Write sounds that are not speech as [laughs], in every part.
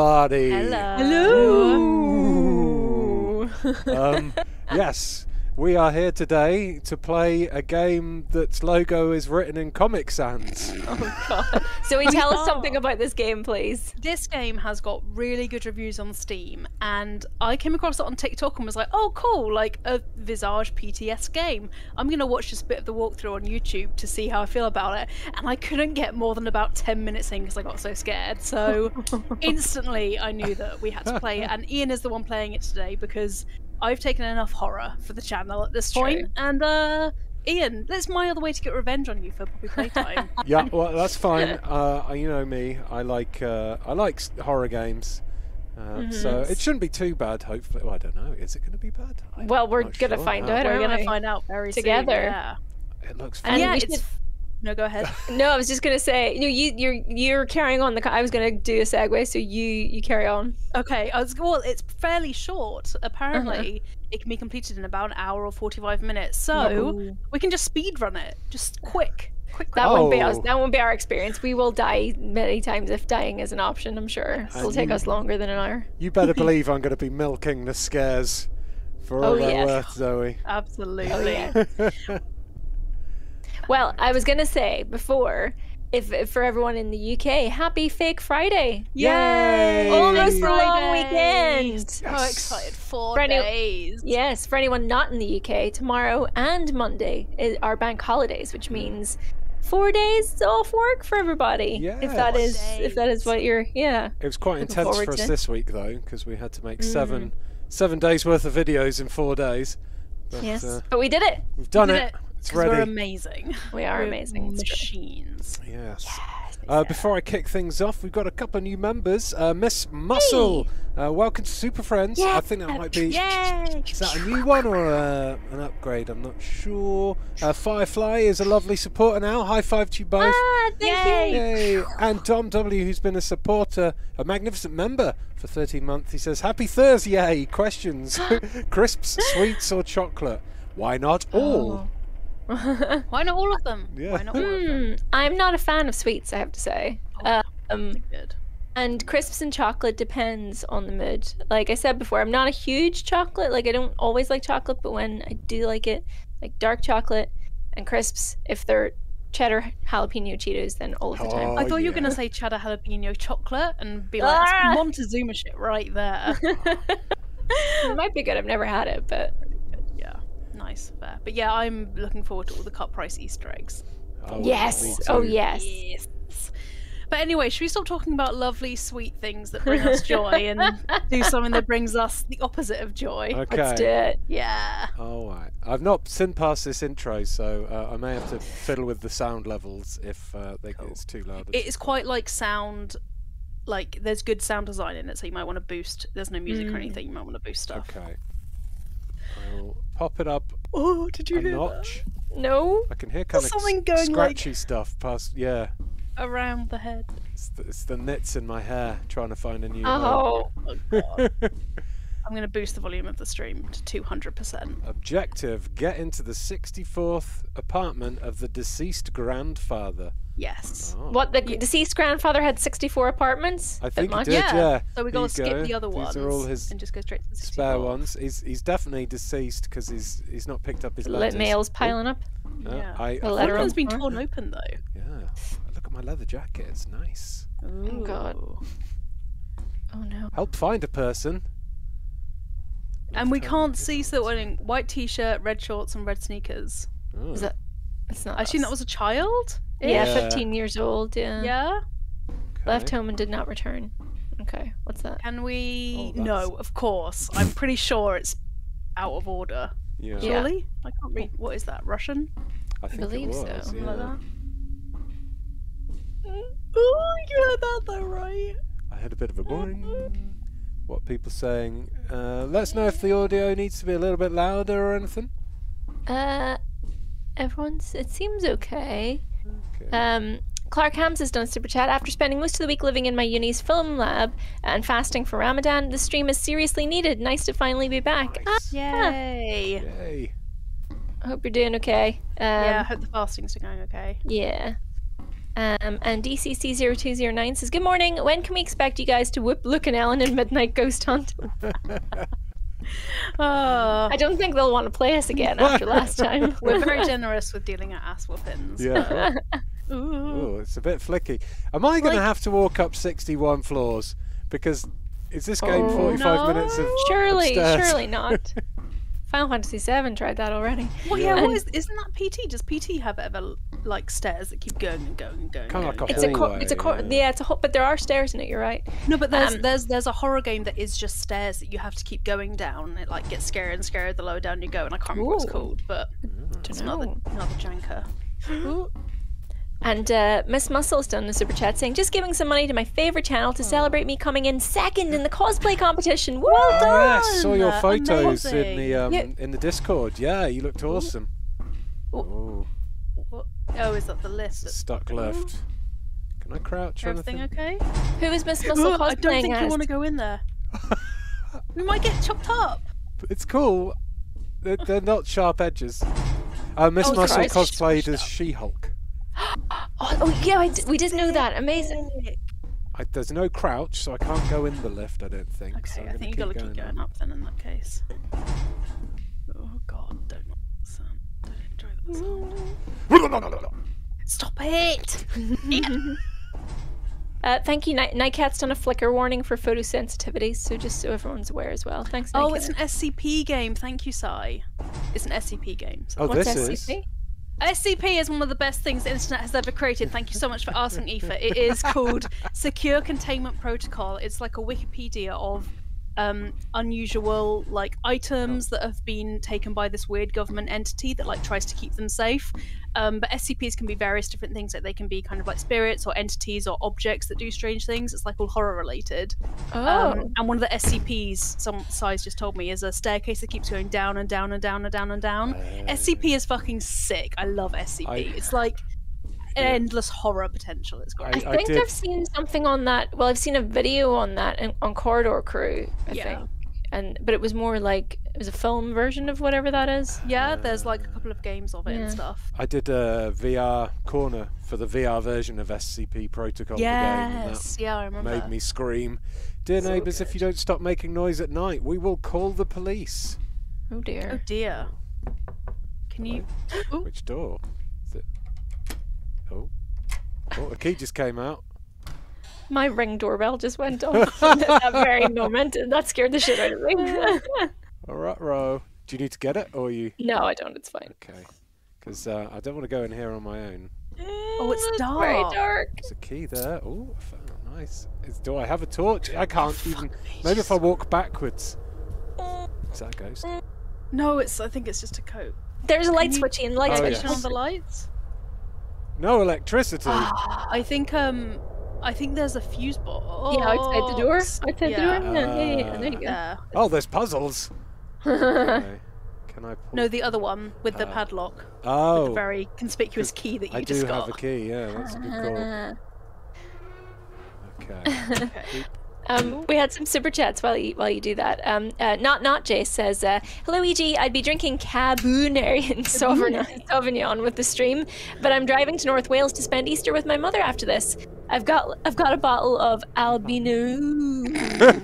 everybody. Hello. Hello. Um, yes, we are here today to play a game that's logo is written in Comic Sans. [laughs] Oh god. [laughs] So we tell us something about this game, please. This game has got really good reviews on Steam, and I came across it on TikTok and was like, "Oh, cool! Like a Visage PTS game. I'm gonna watch this bit of the walkthrough on YouTube to see how I feel about it." And I couldn't get more than about ten minutes in because I got so scared. So [laughs] instantly, I knew that we had to play it. And Ian is the one playing it today because I've taken enough horror for the channel at this True. point. And uh, Ian, that's my other way to get revenge on you for Poppy Playtime. [laughs] yeah, well, that's fine. [laughs] Uh, you know me. I like uh, I like horror games. Uh, So it shouldn't be too bad. Hopefully, well, I don't know. Is it going to be bad? I'm Well, we're gonna sure. find out, We're aren't gonna find out very Together. soon. Yeah. It looks And fun. yeah, it's. Should- No, go ahead. [laughs] No, I was just gonna say, you know, you you're you're carrying on the. co- I was gonna do a segue, so you you carry on. Okay, I was well. It's fairly short. Apparently, Uh-huh. it can be completed in about an hour or forty-five minutes. So Ooh. we can just speed run it, just quick, quick. That won't be us. That won't be our experience. We will die many times if dying is an option. I'm sure it'll And take us longer than an hour. You better [laughs] believe I'm going to be milking the scares for all Oh, they're yes. worth, Zoe. Absolutely. Oh, yeah. [laughs] Well, I was gonna say before, if, if for everyone in the UK, happy Fake Friday. Yay! Almost a long Friday. weekend. So Yes. excited! Four For any- days. Yes, for anyone not in the UK, tomorrow and Monday are bank holidays, which means four days off work for everybody. Yeah. If that Yes. is if that is what you're yeah. It was quite intense for us to. this week, though, because we had to make Mm. seven seven days worth of videos in four days. But, yes. uh, but we did it. we've done Did it. it, It's 'Cause We're amazing. [laughs] We are We're amazing. Machines. Yes. Uh, before I kick things off, we've got a couple of new members. Uh, Miss Muscle, uh, welcome to Super Friends. I think that might be. Yay! Is that a new one or uh, an upgrade? I'm not sure. Uh, Firefly is a lovely supporter now. High five to you both. Ah, thank Yay. you. Yay! And Dom W, who's been a supporter, a magnificent member for 13 months, he says, Happy Thursday! Questions [laughs] Crisps, sweets, or chocolate? Why not all? [laughs] Why not all of them? Yeah. Why not all of them? Hmm, I'm not a fan of sweets, I have to say. Oh, Um, Good. and crisps and chocolate depends on the mood. Like I said before, I'm not a huge chocolate. Like I don't always like chocolate, but when I do like it, like dark chocolate and crisps, if they're cheddar jalapeno Cheetos, then all of the time. I Oh, thought you were yeah. gonna say cheddar jalapeno chocolate and be like Ah! Montezuma shit right there. [laughs] it might be good. I've never had it, but yeah, nice, fair. But yeah, I'm looking forward to all the cut price Easter eggs. Oh, yes. Oh yes. Yes. But anyway, should we stop talking about lovely, sweet things that bring us joy [laughs] and do something that brings us the opposite of joy? Okay. Let's do it. Yeah. All right. I've not seen past this intro, so uh, I may have to fiddle with the sound levels if uh, they, it's too loud. It is quite like sound. Like there's good sound design in it, so you might want to boost. There's no music or Mm. anything. You might want to boost stuff. Okay. I'll pop it up Oh, did you a hear notch. No. I can hear kind of something going, like- scratchy stuff past. Yeah. Around the head. it's the, it's the nits in my hair trying to find a new. Oh. Oh god. [laughs] I'm going to boost the volume of the stream to 200%. Objective: Get into the 64th apartment of the deceased grandfather. Yes. Oh. What the deceased grandfather had 64 apartments. I think he did. Yeah. Yeah. So we There gotta skip go. the other These ones are all his and just go straight to the spare ones. He's he's definitely deceased because he's he's not picked up his Lit letters. mails Oh, piling up. uh, Yeah. I, I The think letter I'm- One's been torn open though. Yeah. Look at my leather jacket. It's nice. Oh God. Oh no. Help find a person. And we can't see so they're wearing white t-shirt, red shorts, and red sneakers. Oh. Is that? It's not. I assume that was a child. Yeah, Yeah. 15 years old. Yeah. Yeah. Left home and did not return. Okay. What's that? Can we? Oh, no, of course. I'm pretty sure it's out of order. Yeah. Yeah. Surely? I can't read. What is that? Russian? I think believe it so. was. Something yeah. like that. [laughs] Oh, you heard that though, right? I had a bit of a boing. What people saying? Uh, let us know if the audio needs to be a little bit louder or anything. Uh, everyone's. It seems okay. Okay. Um, Clark Hams has done a super chat. After spending most of the week living in my uni's film lab and fasting for Ramadan, the stream is seriously needed. Nice to finally be back. Ah, Nice. Yay! Yay. I hope you're doing okay. Um, yeah, I hope the fastings are going okay. Yeah. Um, and DCC0209 says, Good morning. When can we expect you guys to whip Luke and Ellen in Midnight Ghost Hunt? [laughs] [laughs] [laughs] Oh, I don't think they'll want to play us again after last [laughs] time. we're very [laughs] generous with dealing out ass whoopings. Yeah. Ooh. Oh, it's a bit flicky. Am I going to have to walk up 61 floors? Because is this game Oh, 45 minutes of surely, upstairs? surely not. Final Fantasy VII tried that already. Well, yeah. And- What is? Isn't that PT? Does PT have ever like stairs that keep going and going and going? Kinda like going? a It's a, cor- it's a cor- yeah. yeah, it's a ho- but there are stairs in it. You're right. No, but there's Um, there's there's a horror game that is just stairs that you have to keep going down. It like gets scarier and scarier the lower down you go, and I can't remember what it's called, but it's another another janker. [gasps] [laughs] And uh, Miss Muscle's done the super chat saying, "Just giving some money to my favorite channel to celebrate me coming in second in the cosplay competition. Well Oh, done! yes, saw your done! photos in the um, Yeah. in the Discord. Yeah, you looked awesome. Oh, Oh, is that the list? it's stuck left. Can I crouch or everything anything? okay? Who is Miss Muscle cosplaying I don't think as? I want to go in there. [laughs] we might get chopped up. It's cool. They're, they're not sharp edges. Uh, Miss Oh, Muscle Christ. cosplayed as She-Hulk. [gasps] Oh, oh, yeah, I d- we did know that. Amazing. I, there's no crouch, so I can't go in the lift. I don't think. Okay, I'm I think you gotta keep going going up then in that case. Oh god, don't like sound. Don't enjoy that sound. Stop it! [laughs] Uh, thank you. Night Nightcat's done a flicker warning for photosensitivity, so just so everyone's aware as well. Thanks. Oh, it's an SCP game. Thank you, Sai. It's an SCP game. So. Oh, What's this is. SCP? Is one of the best things the internet has ever created. Thank you so much for asking, Aoife. It is called [laughs] Secure Containment Protocol. It's like a Wikipedia of um, unusual like items that have been taken by this weird government entity that like tries to keep them safe. Um, but SCPs can be various different things. Like they can be kind of like spirits or entities or objects that do strange things. It's like all horror related. Oh, Um, and one of the SCPs, some size just told me, is a staircase that keeps going down and down and down and down and down. SCP is fucking sick. I love SCP. I- it's like endless horror potential. It's great. I I think did- I've seen something on that. Well, I've seen a video on that in, on Corridor Crew. I Yeah. think, and but it was more like it was a film version of whatever that is. yeah, there's like a couple of games of it Yeah. and stuff. I did a VR corner for the VR version of SCP Protocol. the game, Yes, yeah, I remember. made me scream. Dear So neighbours, if you don't stop making noise at night, we will call the police. Oh dear. Oh dear. dear. Can you? [gasps] Which door? Is it? Oh. Oh, a key just came out. My ring doorbell just went off at [laughs] that very moment, and that scared the shit out of me. [laughs] All right, Ro. Do you need to get it, or you? no, I don't. It's fine. Okay. Because uh, I don't want to go in here on my own. Oh, it's Very dark. dark. There's a key there. Oh, I found nice. Is, do I have a torch? I can't even. Maybe if I walk backwards. Is that a ghost? No, it's. I think it's just a coat. There's a light you- switchy and light Oh, switch. yes. On the lights. No electricity. I think um, I think there's a fuse box. Yeah, outside the door. Outside the door. Yeah, yeah, yeah. There you go. Yeah. Oh, there's puzzles. [laughs] Okay. Can I? Pull? No, the other one with the Ah. padlock, Oh, the very conspicuous key that you I just do got. have a key. Yeah, that's a good call. Uh, [laughs] Okay. [laughs] Okay. Um, we had some super chats while you while you do that. Um, uh, not not Jace says, uh, "Hello, EG. I'd be drinking Caboonery Sauvignon, Sauvignon with the stream, but I'm driving to North Wales to spend Easter with my mother after this. I've got I've got a bottle of Albino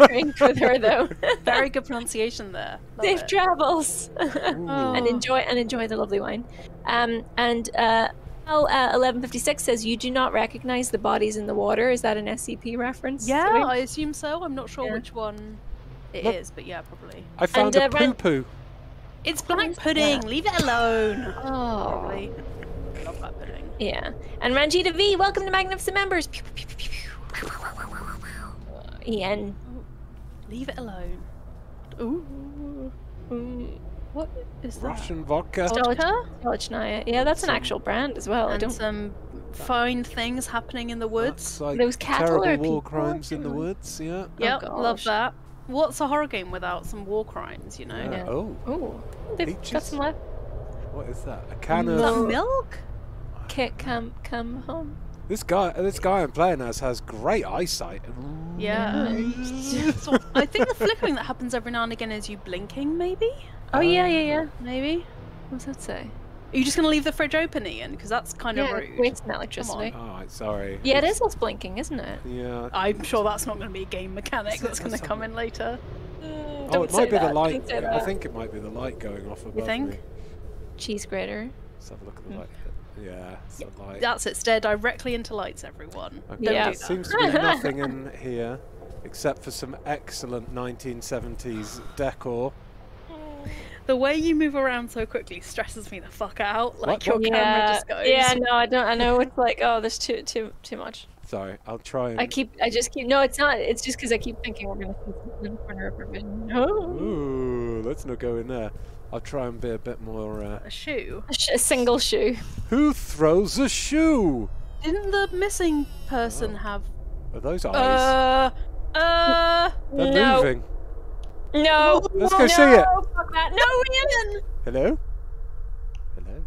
drink [laughs] with her though. Very good [laughs] pronunciation there. Love Safe it. travels [laughs] and enjoy and enjoy the lovely wine. Um, and uh, well, uh, 1156 says you do not recognize the bodies in the water. Is that an SCP reference? Yeah, Sorry? I assume so. I'm not sure yeah. which one it Look, is, but yeah, probably. I found and, a uh, poo poo. It's black pudding. Yeah. Leave it alone. Oh. Probably. Love black pudding. Yeah. And Ranjita V, welcome to Magnificent Members. Pew, pew, pew, Ian. Leave it alone. Ooh. Ooh. What is that? Russian vodka. Vodka? Stolichnaya. Yeah, that's an actual brand as well. I And don't. some fine things happening in the woods. That's like Those cattle terrible are war crimes in the woods. Yeah. Oh, yep, love that. What's a horror game without some war crimes, you know? Yeah. Yeah. Oh, Oh, they've got some left. what is that? A can Is that of. milk? Kit, come, come home. This guy, this guy I'm playing as has great eyesight. Yeah. [laughs] So, I think the flickering that happens every now and again is you blinking, maybe? Oh yeah, yeah, yeah. Maybe? What does that say? Are you just going to leave the fridge open, Ian? Because that's kind of Yeah, rude. wasting electricity. Alright, sorry. Yeah, it It's- is all blinking, isn't it? Yeah. I'm sure that's not going to be a game mechanic that's going to Let's come in later. Oh, it might be that, the light. don't I think it might be the light going off above think? me. Cheese grater. Let's have a look at Hmm. the light. Yeah, it's the light. That's it. Stare directly into lights, everyone. Okay, Don't Yeah. There seems to be [laughs] nothing in here except for some excellent 1970s decor. The way you move around so quickly stresses me the fuck out. Like What? your What? camera Yeah, just goes. yeah, no, I don't. I know it's like, oh, there's too, too, too much. Sorry, I'll try and. I keep, I just keep. No, it's not. It's just because I keep thinking we're gonna see something in the corner of our vision. Oh, Ooh, let's not go in there. I'll try and be a bit more. Uh... A shoe. a, sh- a single shoe. Who throws a shoe? Didn't the missing person Oh. have? Are those eyes? Uh. Uh. They're no, moving. No. Let's go no, see it. Fuck that. No, Ian. Hello? Hello?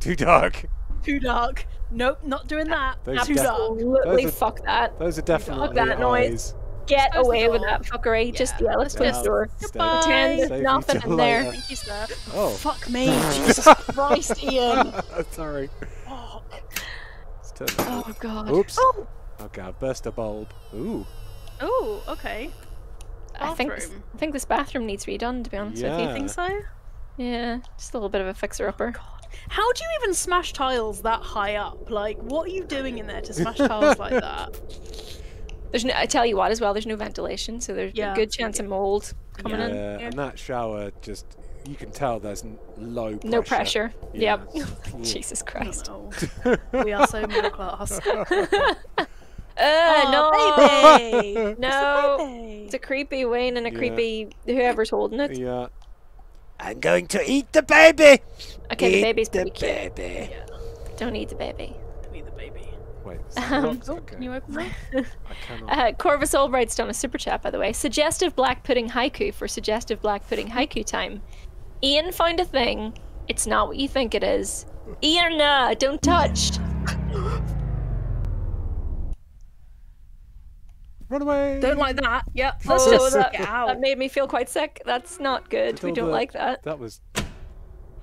Too dark. Too dark. Nope, not doing that. Those Too dark. Absolutely, Those are- fuck that. Those are definitely that noise. Get Close away with that fuckery. Just Yeah, yeah, let's let's close the door. Goodbye. Pretend Save there's you nothing in there. later. Thank you, sir. Oh. Fuck me, [laughs] Jesus Christ, Ian. [laughs] Sorry. Fuck. Let's turn that Oh god. Oops. Oh, Okay, I burst a bulb. Ooh. Oh, okay. I think this, Bathroom. I think this bathroom needs redone. To be honest with Do you. you think so? Yeah, just a little bit of a fixer-upper. Oh, How do you even smash tiles that high up? Like, what are you doing in there to smash tiles like [laughs] that? There's no. I tell you what, as well. There's no ventilation, so there's Yeah, a good chance of mold coming Yeah, in. Yeah. and that shower just, you can tell there's low pressure. No pressure. Yeah. Yep. [laughs] Jesus oh, Christ. We are so middle class. [laughs] Uh, Oh, no. baby. No. Baby. It's a creepy Wayne and a Yeah. creepy whoever's holding it. Yeah. I'm going to eat the baby! Okay, the Eat baby's the pretty cute. baby. Don't eat the baby. Be the baby. Wait, [laughs] Um. Oh, okay. can you open that? [laughs] I cannot. Uh, Corvus Albright's done a super chat, by the way. Suggestive black pudding haiku for suggestive black pudding haiku time. Ian found a thing. It's not what you think it is. Ian, nah, don't touch. [laughs] Run away! Don't like that. Yep. Oh, Let's just that, get that made me feel quite sick. That's not good. We don't the- like that. That was.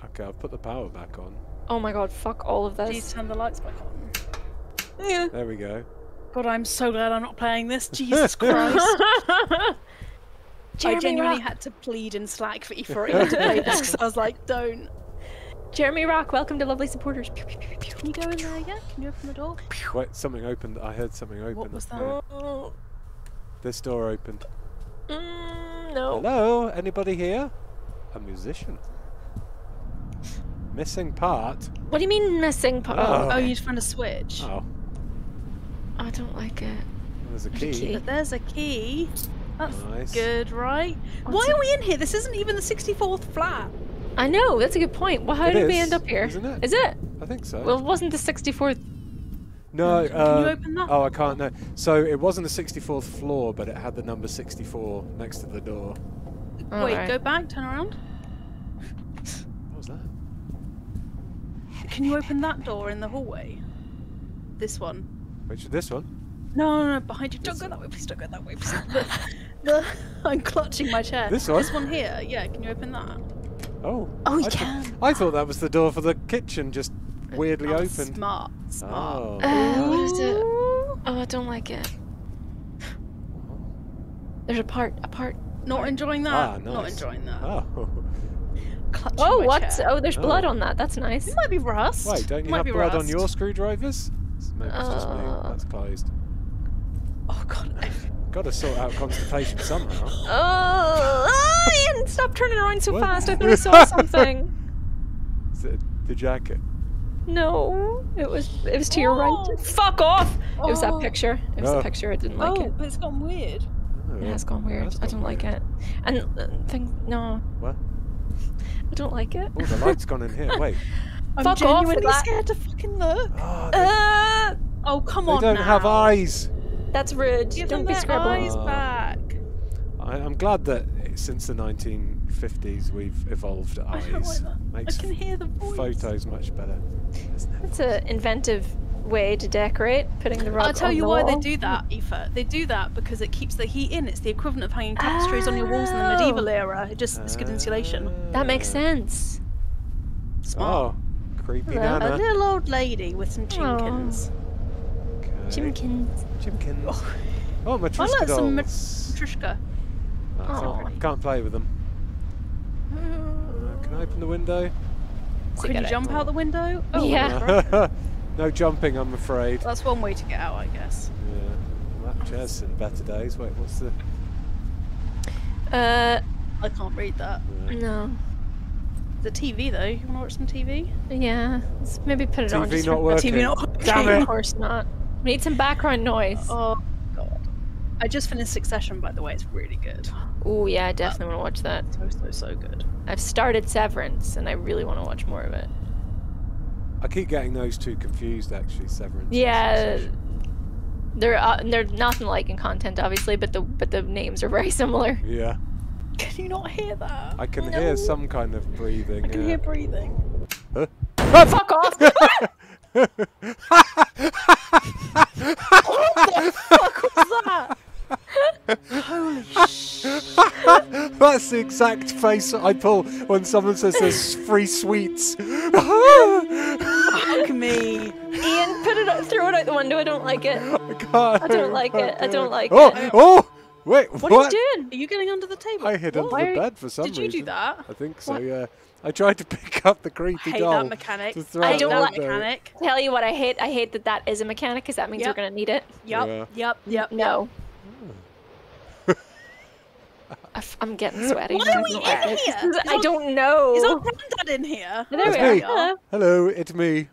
Okay, I'll put the power back on. Oh my god, fuck all of this. Please this. turn the lights back on. Yeah. There we go. God, I'm so glad I'm not playing this. Jesus [laughs] Christ. [laughs] I genuinely Rock. had to plead in Slack for for Ian [laughs] to play this because I was like, don't. Jeremy Rock, welcome to Lovely Supporters. Pew, pew, pew, pew, Can you go in there yet? Can you open the door? Wait, something opened. I heard something open. What was that? Oh, This door opened. mm, no. Hello? Anybody here? A musician. Missing part? What do you mean missing part? Oh. Oh, you just found a switch. Oh, I don't like it. there's a key. key. But there's a key. That's Nice. good, right? What's Why it- are we in here? This isn't even the 64th flat. I know, that's a good point. Well, how It did we end up here? isn't it? Is it? I think so. Well, it wasn't the 64th. No, Can uh, you open that? Oh, I can't No. So it wasn't the 64th floor, but it had the number 64 next to the door. Oh, Wait, right. go back, turn around. What was that? Can you open that door in the hallway? This one. Which this one? No, no, no, behind you. Don't go that way, please. Don't go that way, please. [laughs] The, the, I'm clutching my chair. This one? This one here. Yeah, can you open that? Oh. Oh, you I, th- can. I thought that was the door for the kitchen, just weirdly Oh, opened. Smart, smart. Oh. Uh, what is it? [gasps] Oh, I don't like it. There's a part, a part. Not enjoying that. Ah, nice. Not enjoying that. Oh. [laughs] Clutching Oh, what? chair. Oh, there's blood Oh. on that. That's nice. It might be rust. Wait, don't you might have be blood on your screwdrivers? Maybe it's just me. Uh. That's closed. Oh god. [laughs] Got to sort out constipation somehow. [laughs] Oh, Ian, stop turning around so What? fast. I thought I saw something. Is it the jacket? No, it was it was to your Oh. right. Fuck off! It was that Oh. picture. It was Oh. the picture. I didn't like oh, it. but it's gone weird. Oh, It has gone weird. that's I don't like it. And uh, thing, no, What? I don't like it. Oh, the light's gone in here. [laughs] Wait. I'm Fuck genuinely that. scared to fucking look. Oh, they, Uh, Oh come they on don't now. have eyes. that's rude. Give don't them be their scribbling. eyes Oh. back. I, I'm glad that since the 1950s we've evolved eyes. don't like that. Makes I can hear the voice. photos much better. That's an inventive way to decorate, putting the rug I'll tell on you the why they do that, Aoife. They do that because it keeps the heat in. It's the equivalent of hanging tapestries on your walls in the Oh. medieval era. It just it's good insulation. That makes sense. Smart. Oh, creepy Hello. A little old lady with some chinkins. Okay. Chimkins. Chimkins. Oh, oh I Matryoshka like some ma- dolls. Matryoshka. Oh, I can't, I can't play with them. Uh, can I open the window? So Can you gotta- jump out the window? Oh, Yeah. [laughs] no jumping, I'm afraid. That's one way to get out, I guess. Yeah. Well, that chair's seen better days. Wait, what's the? Uh, I can't read that. Uh, no. The TV though. You want to watch some TV? Yeah. Let's maybe put it on. TV just not for- working. TV not [laughs] working. Damn Of it! course not. We need some background noise. Oh god. I just finished Succession, by the way. It's really good. Oh yeah, I definitely want to watch that. So so so good. I've started Severance, and I really want to watch more of it. I keep getting those two confused, actually. Severance. Yeah, Succession. they're uh, they're nothing like in content, obviously, but the but the names are [laughs] very similar. Yeah. Can you not hear that? I can No. hear some kind of breathing. I can yeah. hear breathing. Huh? Fuck off! [laughs] Fuck was that? [laughs] Holy sh! That's the exact face I pull when someone says there's [laughs] free sweets. Fuck me. Ian, put it out, throw it out the window. I don't like it. I can't. I don't like it. I don't like oh, it. Oh! Wait, What, what? are you doing? Are you getting under the table? I hid What? under Why the bed for some reason. Did you reason. do that? I think so, What? yeah. I tried to pick up the creepy I Hate doll. that mechanic. to throw I don't the that like- mechanic. Tell you what, I hate. I hate that that is a mechanic because that means Yep. we're gonna need it. Yep, Yeah. yep, yep. No. I f- I'm getting sweaty. Why I are we don't like in it. here? I Is don't know. Is our granddad in here? There It's we are. me. Hello. Hello, it's me.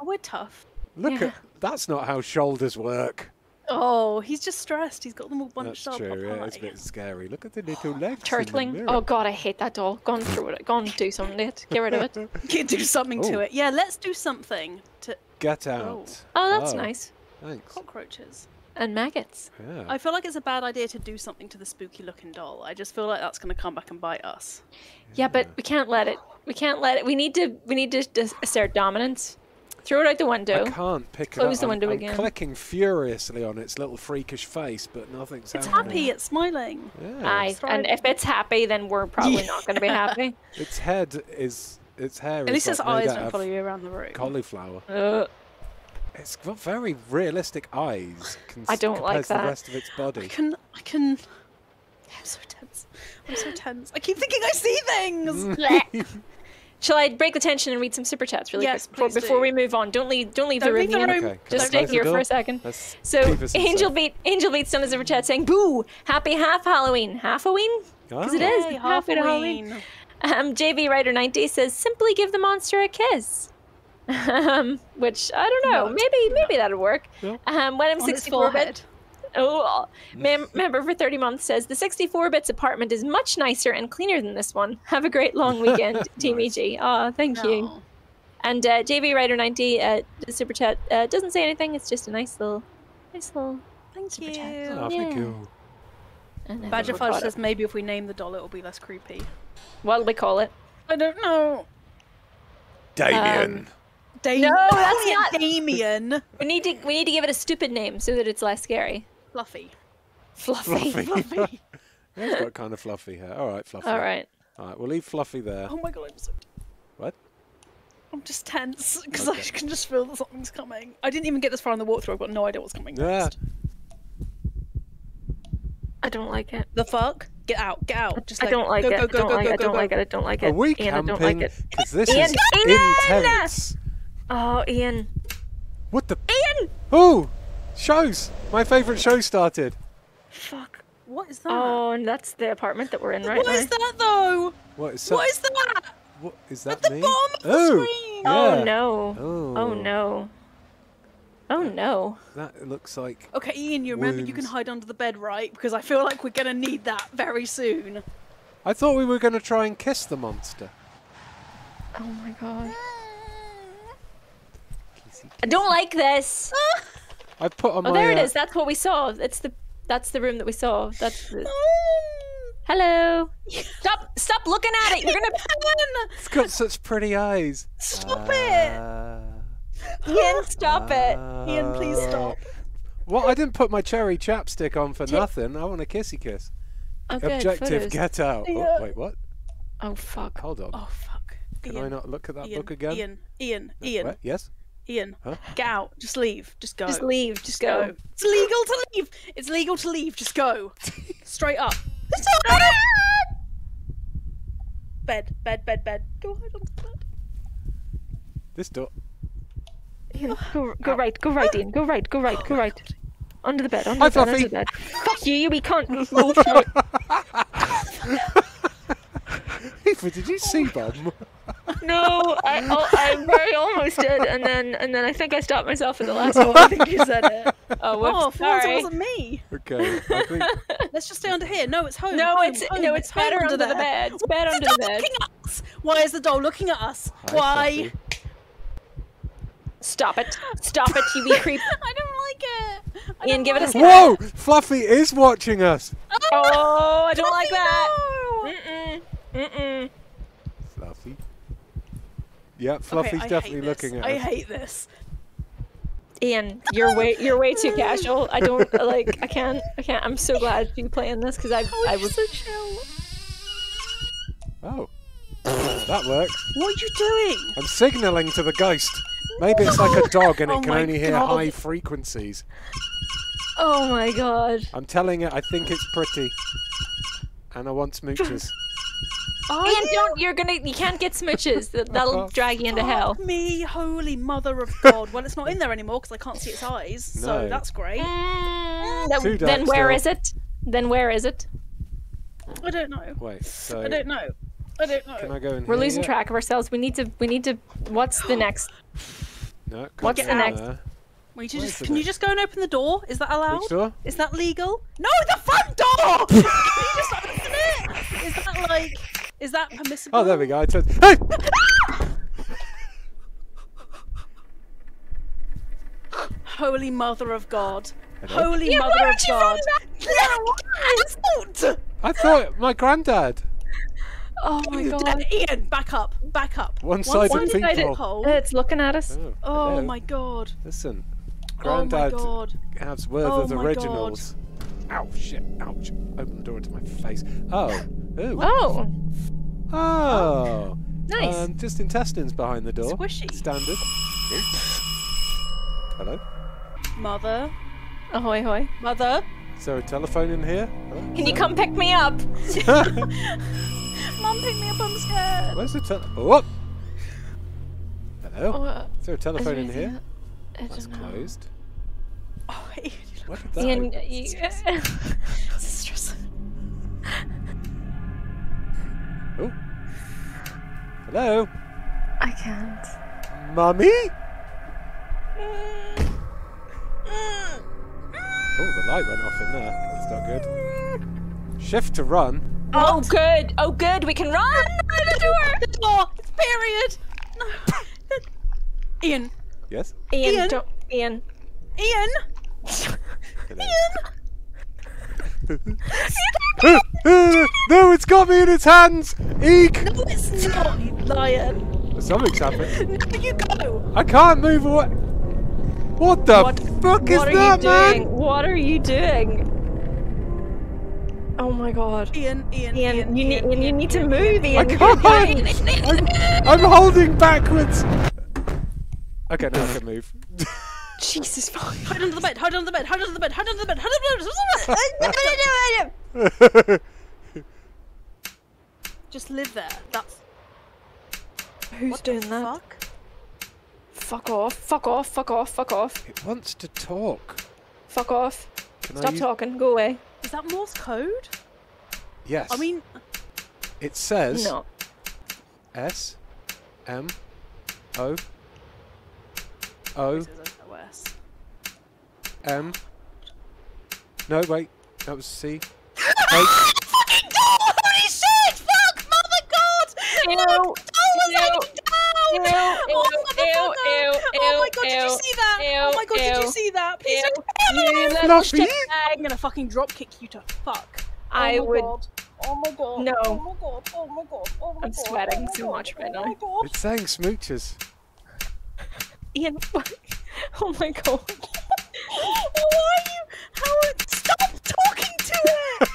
Oh, we're tough. Look Yeah. at that's not how shoulders work. Oh, he's just stressed. He's got them all That's bunched up. true, yeah, it's a bit scary. Look at the little [gasps] legs. in the Turtling. Oh god, I hate that doll. Go and throw it. Go and do something to it. Get rid of it. [laughs] Can do something to Oh. it. Yeah, let's do something to Get oh. out. Oh, that's oh. nice. Thanks. cockroaches. And maggots. Yeah. I feel like it's a bad idea to do something to the spooky looking doll. I just feel like that's going to come back and bite us. Yeah, but we can't let it. We can't let it. We need to. We need to dis- assert dominance. Throw it out the window. I can't pick Close it the up. window I'm, again. I'm clicking furiously on its little freakish face, but nothing's happening. It's happening. happy. It's smiling. Yeah. Aye, and if it's happy, then we're probably [laughs] not going to be happy. Its head is its hair. At is least its like made eyes don't follow you around the room. Cauliflower. Uh, It's got very realistic eyes. I don't like compared to that. the rest of its body. I can. I can. I'm so tense. I'm so tense. I keep thinking I see things. [laughs] Shall I break the tension and read some super chats really Yes, quick before, before we move on? Don't leave. Don't leave Don't the room. leave the room. Okay, Just I stay here for a second. Let's So keep us Angel inside. Beat Angel Beat sent us super chat saying, "Boo! Happy half Halloween, half Halloween." Because it Oh. is Yay, halfway to Halloween. Halloween. Um, JV Rider 90 says, "Simply give the monster a kiss." Um, which I don't know. No, maybe maybe that'll work. Yeah. Um, when I'm 64 bit. Oh, mem- [laughs] member for 30 months says the 64 bits apartment is much nicer and cleaner than this one. Have a great long weekend, [laughs] Team Nice. EG. Oh, thank you. And uh, JV Rider 90, uh, the super chat uh, doesn't say anything. It's just a nice little, nice little. Thank Super you. chat. Oh, thank you. and Badger Fudge says it. maybe if we name the doll, it'll be less creepy. What'll we call it? I don't know. Damien. Um, Damien. No, that's not- Damien. We need to we need to give it a stupid name so that it's less scary. Fluffy. Fluffy. Fluffy. [laughs] Fluffy. [laughs] It's got kind of fluffy hair. All right, fluffy. All right. All right, we'll leave fluffy there. Oh my god, I'm so. What? I'm just tense because I can just feel that something's coming. I didn't even get this far on the walkthrough. I've got no idea what's coming Yeah. next. I don't like it. The fuck? Get out! Get out! Just I don't like go, it. Go, I don't go, like go, it. I don't go. like it. I don't like it. Are we Ian, I don't like it. This Ian, is Ian! intense. Oh, Ian. What the? Ian! Oh, shows. My favourite show started. Fuck. What is that? Oh, and that's the apartment that we're in right what now. is that though? What is that? What is that? What is that? At the me? bottom of the oh, screen! Oh no. Oh. Oh no. Oh no. That looks like. Okay, Ian, you remember you can hide under the bed, right? Because I feel like we're gonna need that very soon. I thought we were going to try and kiss the monster. Oh my god. I don't like this. [laughs] I put on Oh, my. there it uh, is. That's what we saw. That's the that's the room that we saw. That's the... [laughs] Hello. Stop stop looking at it. You're gonna [laughs] It's got such pretty eyes. Stop it! Uh, Ian, stop it. Ian, please uh, stop. Well, I didn't put my cherry chapstick on for Ti- nothing. I want a kissy kiss. Oh, good, Objective, photos. get out. Yeah. Oh, wait, what? Oh fuck. Hold on. Oh fuck. Can Ian, I not look at that Ian, book again? Ian, Ian, Uh, Ian, what? Yes. Ian, Huh? get out. Just leave. Just go. Just leave. Just Just go. go. It's legal to leave. It's legal to leave. Just go. [laughs] Straight up. bed, bed, bed, bed. Go hide on the bed. This door. Ian, oh, go, go right. Go right, oh. Ian. Go right. Go right. Go oh, right. Under the bed. Under Hi, the bed. Under the bed. Fuck you. You we can't [laughs] move. [laughs] through it. Aoife, did you see oh Bob? [laughs] No, I, oh, I very almost did, and then and then I think I stopped myself at the last one. I think you said it. [laughs] Oh, whoops, Oh, for once it wasn't me. Okay. I think [laughs] Let's just stay under here. No, it's home. No, home, it's home. no, it's home better under the bed. It's Why better under the the bed. looking at us? Why is the doll looking at us? Hi, Why? Fluffy. Stop it! Stop it! You be creep. I don't like it. I Ian, don't give it a. Whoa! Fluffy is watching us. Oh, I don't like that. no. Mm-mm. Fluffy. Yeah, Fluffy's okay, definitely looking this. at I us. hate this. Ian, you're way you're way too casual. I don't like. I can't. I can't. I'm so glad you playing this because I oh, I was. so chill. Oh. that works. What are you doing? I'm signalling to the ghost. Maybe it's like a dog and it Oh can only hear God. high frequencies. Oh my god. I'm telling it I think it's pretty. And I want smooches. [laughs] Are Ian, you? don't. You're gonna. You can't get smooches. That, that'll drag you into hell. Fuck me, holy mother of God. well, it's not in there anymore because I can't see its eyes, so that's great. Mm, then, Too then dark where still. is it? Then where is it? I don't know. Wait, so I don't know. I don't know. can I go in We're here losing yet? track of ourselves. We need to. We need to. What's the [gasps] next? No, can't What's the next? Wait, you just, the can you just go and open the door? Is that allowed? Which door? Is that legal? No, the front door! [laughs] can you just open it? Is that like, is that permissible? Oh, there we go. I turned. Hey! Holy mother of God. Hello? Holy Yeah, mother why of don't you God. run back? Yeah, I thought my granddad. Oh my god. dare- Ian, back up, back up. One-sided One-sided people. hole. It's looking at us. Oh, Oh my god. Listen, Oh my granddad god. has worth Oh of my originals. Ow, shit, ouch. Open the door into my face. Oh, [laughs] ooh. Oh, Oh. nice. Um, just intestines behind the door. Squishy. Standard. Hello? Mother. ahoy hoy. Mother. Is there a telephone in here? Can you come pick me up? [laughs] Mum, pick me up, I'm scared. Where's the tele? Oh! Hello? Uh, Is there a telephone in here? there- I That's don't know. closed. Oh, Ian, you Where look did that Ian, open? you- stressful. [laughs] Oh. Hello? I can't. Mummy? Oh, the light went off in there. That's not good. Shift to run. Oh, good. Oh, good. We can run to the door. The door. It's period. No. [laughs] Ian. Yes? Ian, Ian? don't. Ian. Ian. [laughs] Hello. Ian. no, it's got me in its hands! Eek! No, it's not, you lion. Something's happened. No, you go. I can't move away. What the What- fuck is what are that, you man? doing? What are you doing? Oh my god. Ian, Ian, Ian, you need, Ian, Ian, you need to move, Ian. I can't. [laughs] I'm, I'm holding backwards. Okay, now I can move. Jesus fuck. [laughs] Hide under the bed, hide under the bed, hide under the bed, hide under the bed, hide under the bed. Just live there. That's Who's what the doing that? fuck? Fuck off. Fuck off. Fuck off. Fuck off. it wants to talk. Fuck off. Can Stop use- talking. Go away. Is that Morse code? Yes. I mean, it says No. S M O O this is SOS. M. No, wait. That was C. H. [gasps] Fucking door! Holy shit! Fuck! Mother God! Ew. No, the door was Ew. hanging down! Ew. Oh, Ew. motherfucker! Ew. Oh my Ew. god, did you see that? oh my god, did you see that? Please Ew. don't You little Fluffy. shit I'm gonna fucking drop kick you to fuck. Oh I oh my would. God. Oh my god. No. Oh my god. Oh my god. Oh my I'm god. sweating oh my so god. much right oh now. My god. It's saying smooches. [laughs] Ian. [laughs] Oh my god. Why are you? Howard, stop talking to it.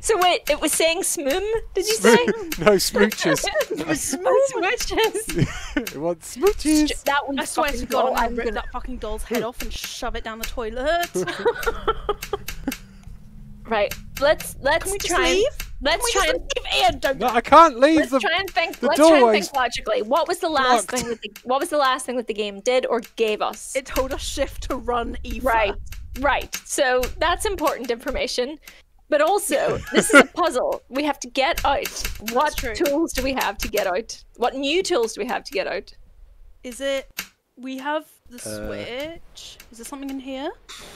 So [laughs] So wait, it was saying smoom, did you say? no smooches. [laughs] Smooches. it wants [laughs] smooches. That was I swear to fucking God. I'm I'm gonna rip that fucking doll's head off and shove it down the toilet. Right. Let's let's Can we just try and- let's Can try we and just leave Ian? Don't No, I can't leave let's the. try and think the let's try and think logically. What was the last blocked. thing that the, what was the last thing that the game did or gave us? It told us shift to run Aoife. Right. Right. So that's important information. But also, this is a [laughs] puzzle. We have to get out. What tools do we have to get out? What new tools do we have to get out? Is it? We have the Uh, switch. Is there something in here?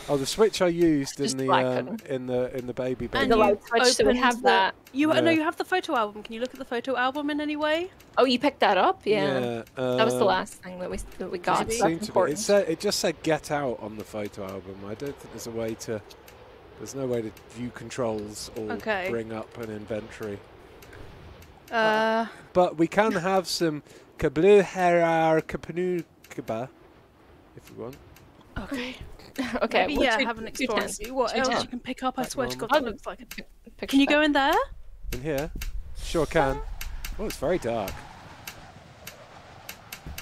Oh, the switch I used in the um, in the in the baby bed. And The you light switch, so we have the- that. You Yeah. no, you have the photo album. Can you look at the photo album in any way? Oh, you picked that up? Yeah. uh, That was the um, last thing that we that we got. It seemed that's to be. It said it just said "get out" on the photo album. I don't think there's a way to. There's no way to view controls or Okay. bring up an inventory. Uh, But we can have some kablu herar kapanukiba if you want. okay. [laughs] okay. Maybe well, yeah, two- have an two explore. See what Two else tens. you can pick up. I Back swear to. God, that looks like it. Pick Can you go in there? In here, sure can. Oh, it's very dark.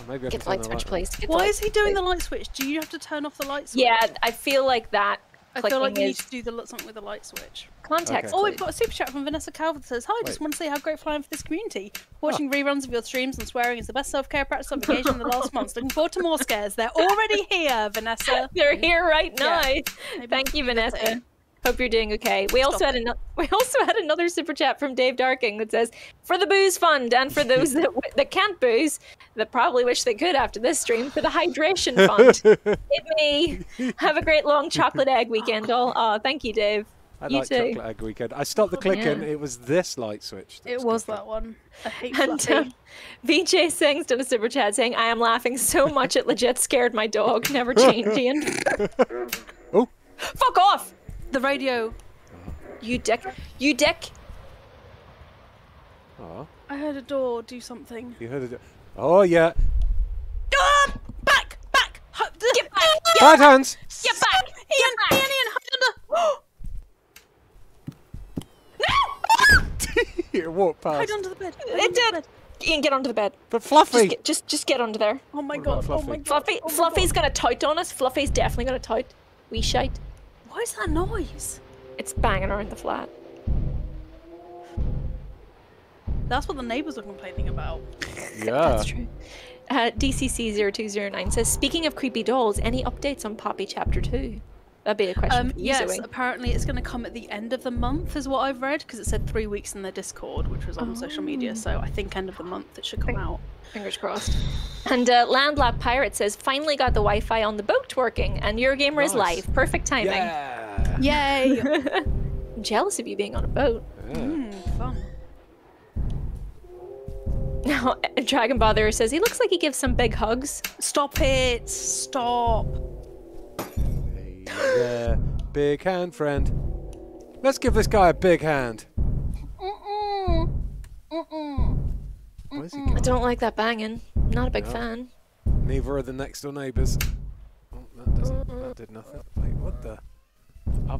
Or maybe I Get can the light switch, on. please. Get Why is he doing switch, the light switch? Do you have to turn off the light switch? Yeah, I feel like that. I feel like clicking you need to do the li- something with the light switch. Context. Oh, we've got a super chat from Vanessa Calvert that says, Hi, just want to say how grateful I am for this community. Watching reruns of your streams and swearing is the best self care practice I've engaged in the last months. Looking forward to more scares. They're already here, Vanessa. [laughs] They're here right now. Yeah. Thank you, Vanessa. Hope you're doing okay. We also Stop had another. [laughs] We also had another super chat from Dave Darking that says, "For the booze fund and for those that w- that can't booze, that probably wish they could after this stream, for the hydration fund. [laughs] it me. Have a great long chocolate egg weekend, all. Oh, thank you, Dave. I You like too. chocolate egg weekend. I stopped the clicking. Yeah. It was this light switch. It was was that one. I hate And Fluffy. um, VJ Sings done a super chat saying, "I am laughing so much it legit scared my dog. Never [laughs] change, Ian. [laughs] [laughs] Oh, Fuck off, the radio. you dick. You dick. oh, I heard a door do something. you heard it. Oh yeah. Ah! Back! Back! Get back. Get, Bad hands. get back. Ian! Get Ian! back. Ian! [gasps] Hide it walked under! past. Hide under the bed! Hide It the did. bed. Ian, get onto the bed. But Fluffy. Just get, just, just get under there. Oh my What about god! Oh my Fluffy? god! Fluffy, oh my Fluffy's God. gonna toit on us. Fluffy's definitely gonna toit. We shite. Why is that noise? It's banging around the flat. That's what the neighbours are complaining about. [laughs] yeah. That's true. Uh, DCC0209 says, speaking of creepy dolls, any updates on Poppy Chapter 2? That'd be a question Um, for you, yes, Zoe. apparently it's going to come at the end of the month, is what I've read, because it said three weeks in their Discord, which was on social media. So I think end of the month it should come Think- out. Fingers crossed. And uh, Landlab Pirate says, finally got the Wi-Fi on the boat working, and Eurogamer is Nice. live. Perfect timing. Yeah. Yay! I'm [laughs] jealous of you being on a boat. Yeah. Hmm, fun. Now, [laughs] Dragon Bother says, he looks like he gives some big hugs. Stop it! Stop! Hey there, big hand friend. Let's give this guy a big hand. Mm-mm. Mm-mm. I don't like that banging. Not a big No. fan. Neither are the next door neighbours. Oh, that doesn't. That did nothing. Wait, what the? I,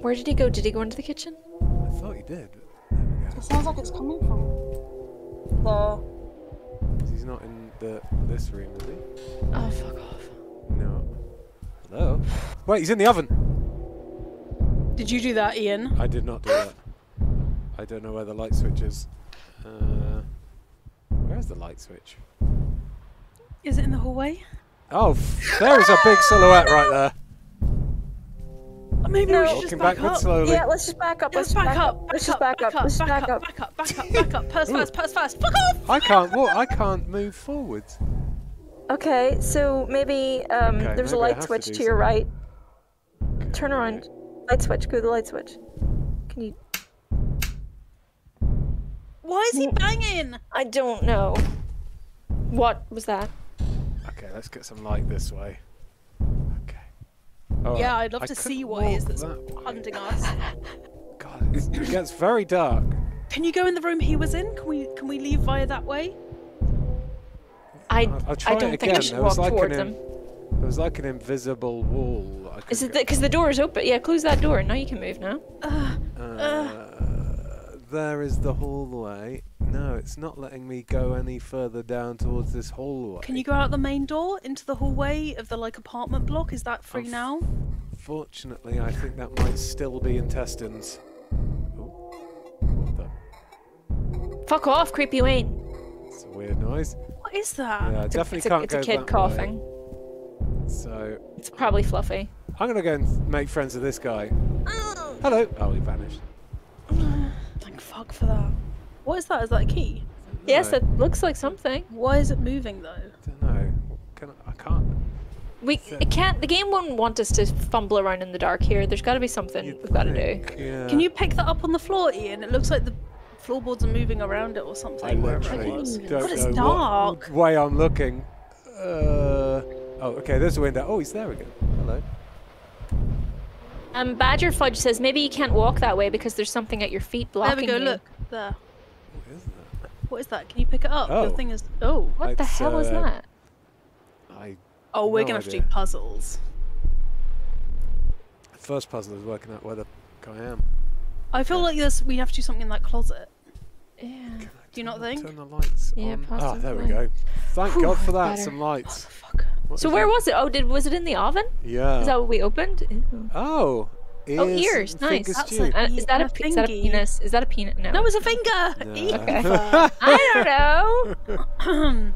Where did he go? Did he go into the kitchen? I thought he did. There we It sounds like it's coming from the. He's not in the this room, is he? Oh, fuck off. No. Hello. Wait, he's in the oven. Did you do that, Ian? I did not do that. I don't know where the light switch is. Uh, where's the light switch? Is it in the hallway? Oh, there is a big silhouette right there. Maybe No. we should just back backwards up. slowly. Yeah, let's just back up. Let's back up. Let's just back up. Let's just back up. Back up. Back up. Back up. Purse first. Purse first. Fuck off! I can't walk. I can't move forwards. Okay, so maybe um, Okay, there's a maybe I light have to switch to, your right. Turn around. Light switch. Go to the light switch. Can you? Why is he banging? I don't know. What was that? Okay, let's get some light this way. Okay. All Yeah, right. I'd love I to see what it is that's that hunting us. God, it's- it gets very dark. Can you go in the room he was in? Can we can we leave via that way? I I'll- I'll try I it don't think again. I should There walk was like towards an them. There was like an invisible wall. Is it because the door is open? Yeah, close that door. Now you can move now. Uh, there is the hallway. No, it's not letting me go any further down towards this hallway. Can you go out the main door into the hallway of the like apartment block? Is that free I've- now? Fortunately, I think that might still be intestines. Ooh. What the? Fuck off, creepy Wayne. It's a weird noise. What is that? Yeah, It's a, definitely a, can't it's go a kid that coughing. way. So It's probably fluffy. I'm gonna go and make friends with this guy. Oh. Hello. Oh, he vanished. [sighs] Thank fuck for that. What is that? Is that a key? Yes, it looks like something. Why is it moving though? I don't know. Can I, I can't. We it can't. The game wouldn't want us to fumble around in the dark here. There's got to be something you'd we've got to do. Yeah. Can you pick that up on the floor, Ian? It looks like the floorboards are moving around it or something. I literally it don't But it's dark. what way I'm looking. Uh, oh, okay. There's a window. Oh, he's there again. Hello. Um, Badger Fudge says maybe you can't walk that way because there's something at your feet blocking you. There blocking we go. you. Look there. What is that? What is that? Can you pick it up? Oh. The thing is. Oh. What the It's, hell is uh, that? I Oh, we're No gonna have to do idea. puzzles. first puzzle is working out where the fuck I am. I feel like this. We have to do something in that closet. Yeah. Do you not turn the- think? Turn the lights Yeah, on. Ah, there we go. Thank Whew, God for that. better. Some lights. Fuck. What So where that? was it? Oh, did was it in the oven? Yeah. Is that what we opened? Ew. Oh. Ears, Oh, ears, nice. fingers That's too. a- Uh, is that a a is that a penis? Is that a penis? No. That was a finger. No. Eva. [laughs] I don't know.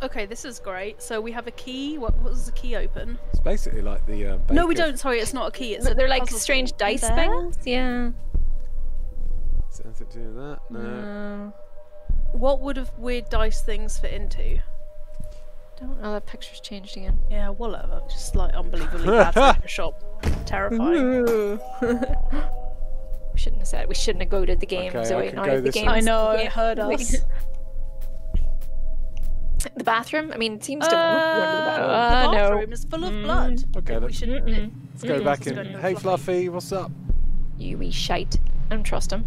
[laughs] okay, this is great. So we have a key. What, what does the key open? It's basically like the. Uh, No, we don't. Sorry, it's not a key. It's they're like strange thing. dice things. Yeah. Is there anything to do that? No. No. What would have weird dice things fit into? Don't know. That picture's changed again. Yeah, whatever. Just like unbelievably bad [laughs] Photoshop. Terrifying. [laughs] we shouldn't have said it. We shouldn't have goaded the game, Okay, Zoe. can Now go the this game's- way. I know, the [laughs] it hurt us. The bathroom? I mean, it seems to. Uh, Uh, the no. bathroom is full of Mm. blood. Okay, we let's, should. Mm-mm. let's go back Let's in. go Hey, Fluffy. Fluffy, what's up? You wee shite. I don't trust him.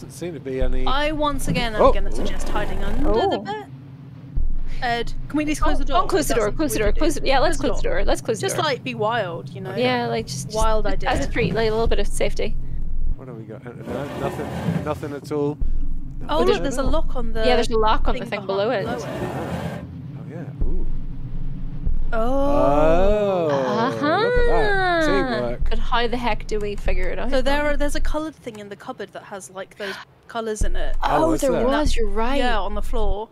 Doesn't seem to be any. I once again am Oh. going to suggest hiding under the Oh. bed. Ed, can we at least close the door? Oh, close the door. Close the door. could do. Close it. Yeah, let's close the door. Let's close the Just door. like be wild, you know. Yeah, like just, just Wild just idea. as a treat, like a little bit of safety. What have we got? Uh, No, nothing. Nothing at all. Oh look, there's a lock on the. yeah, there's a lock on the thing thing behind- below it. Oh. Oh. Uh-huh. Look at that. Teamwork. But how the heck do we figure it out? So there, are, there's a coloured thing in the cupboard that has like those colours in it. Oh, Oh, is there there? was. You're right. Yeah, on the floor.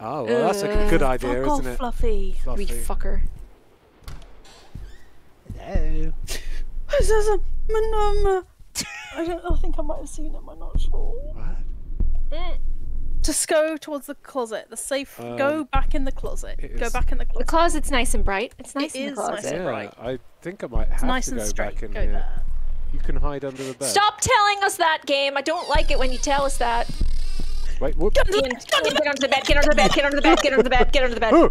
Oh, well, that's a good idea, Fuck isn't it? Fluffy. Wee Fluffy. fucker. Hello. This is a manoma. I don't. I think I might have seen it. I'm not sure. What? Just go towards the closet. The safe. go Um, back in the closet. Go back in the closet. The closet's nice and bright. It's nice It in the is nice closet. and Yeah, right. I think I might have It's to go and straight. back in Go here. there. You can hide under the bed. Stop telling us that game. I don't like it when you tell us that. Wait, what? Ian, Ian, get under the bed. Get under the bed. Get under the bed. Get under the bed. Get under the bed.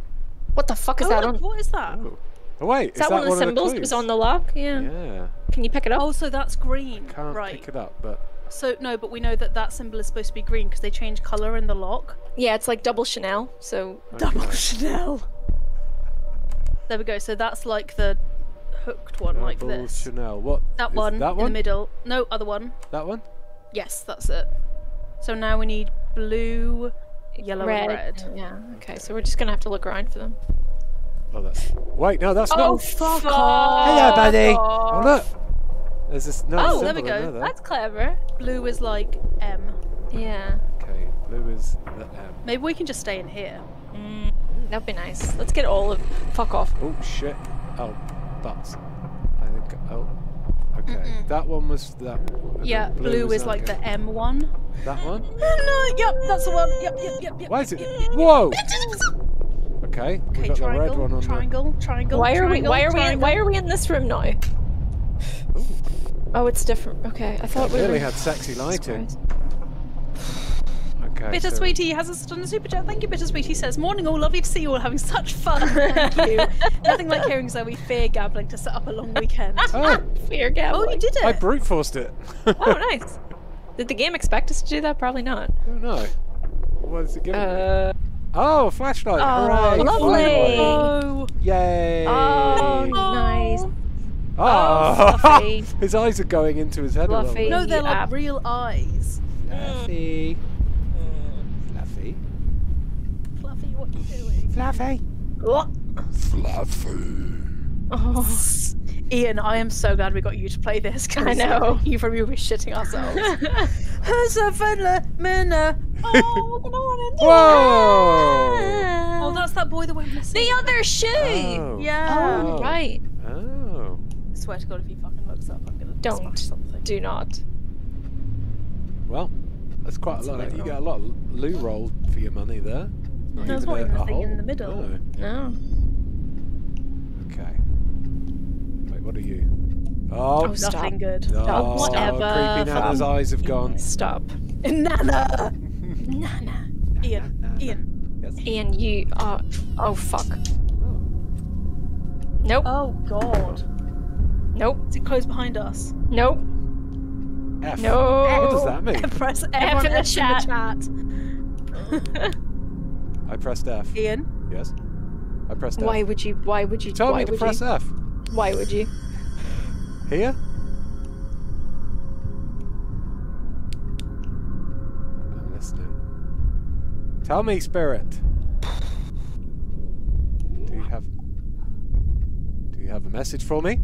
What the fuck is Oh, that look, on? what is that? oh. Oh, wait, Is that, one of the symbols that was on the lock? Yeah. Yeah, Can you pick it up? Oh, so that's green. can't right. pick it up, but So no, but we know that that symbol is supposed to be green because they change color in the lock. Yeah, it's like double Chanel. So okay. Chanel. There we go. So that's like the hooked one, like this. Double. Chanel. What? That is one That one in the middle. No, other one. That one. Yes, that's it. So now we need blue, yellow, red. and red. Yeah. Okay. So we're just gonna have to look around for them. Oh, that's. Wait, no, that's Oh, not. fuck Hello, buddy. off. Oh, look. There's this. No Oh, there we go. in there. That's clever. Blue is like M. Yeah. Okay, blue is the M. Maybe we can just stay in here. Mm, that'd be nice. Let's get all of. Fuck off. Oh shit. Oh, butts. I think. Oh. Okay. That one was that. and Yeah, then blue, was is like okay. the M one. That one. [laughs] no, yep, that's the one. Yep, yep, yep, yep. Why is it? Whoa. Okay. We Okay, got the red triangle, one on triangle, triangle. Why are we? Why are we? In, why are we in this room now? Oh, it's different. Okay, I thought the. we Really were. had sexy lighting. Okay. Bitter so- Sweetie has us done a super chat. Thank you, Bitter Sweetie. Says, Morning all, lovely to see you all having such fun. [laughs] Thank you. [laughs] Nothing like hearing Zoe fear gambling to set up a long weekend. [laughs] Oh, Fear gambling. oh, you did it. I brute forced it. Oh, nice. Did the game expect us to do that? Probably not. Oh no. What is it giving me? Uh, Oh, flashlight! Oh, Hooray! lovely. finally. Oh, Yay! Oh. nice. Oh, oh, Fluffy. [laughs] his eyes are going into his head Fluffy. a No, they're like app. real eyes. Fluffy. Fluffy. Fluffy, what are you doing? Fluffy. What? Fluffy. Oh, Ian, I am so glad we got you to play this. 'cause I know. [laughs] You probably will be shitting ourselves. [laughs] Who's a fiddler? Minna. Oh, we're gonna run into Whoa! Oh, that's that boy that went missing. the other shoe. Oh. Yeah. Oh, Oh. right. Oh. I swear to God, if he fucking looks up, I'm gonna Don't. smash something. Do not. Well, that's quite a lot. You get a lot of loo roll for your money there. Not There's even not a- even a a thing in the middle. No. No. Okay. Wait, what are you? Oh, Oh, stop. Nothing good. oh, whatever. creepy Nana's fam. eyes have gone. Stop. Nana. Nana. Ian. Nana. Ian. Yes. Ian, you are. Oh, fuck. Oh. Nope. Oh God. Nope. Is it closed behind us? Nope. F. No. What does that mean? [laughs] Press F, F in the F chat. chat. [laughs] I pressed F. Ian. Yes. I pressed F. Why would you? Why would you? You told why me to would press you? F. Why would you? [sighs] Here? I'm listening. Tell me, spirit. Do you have Do you have a message for me?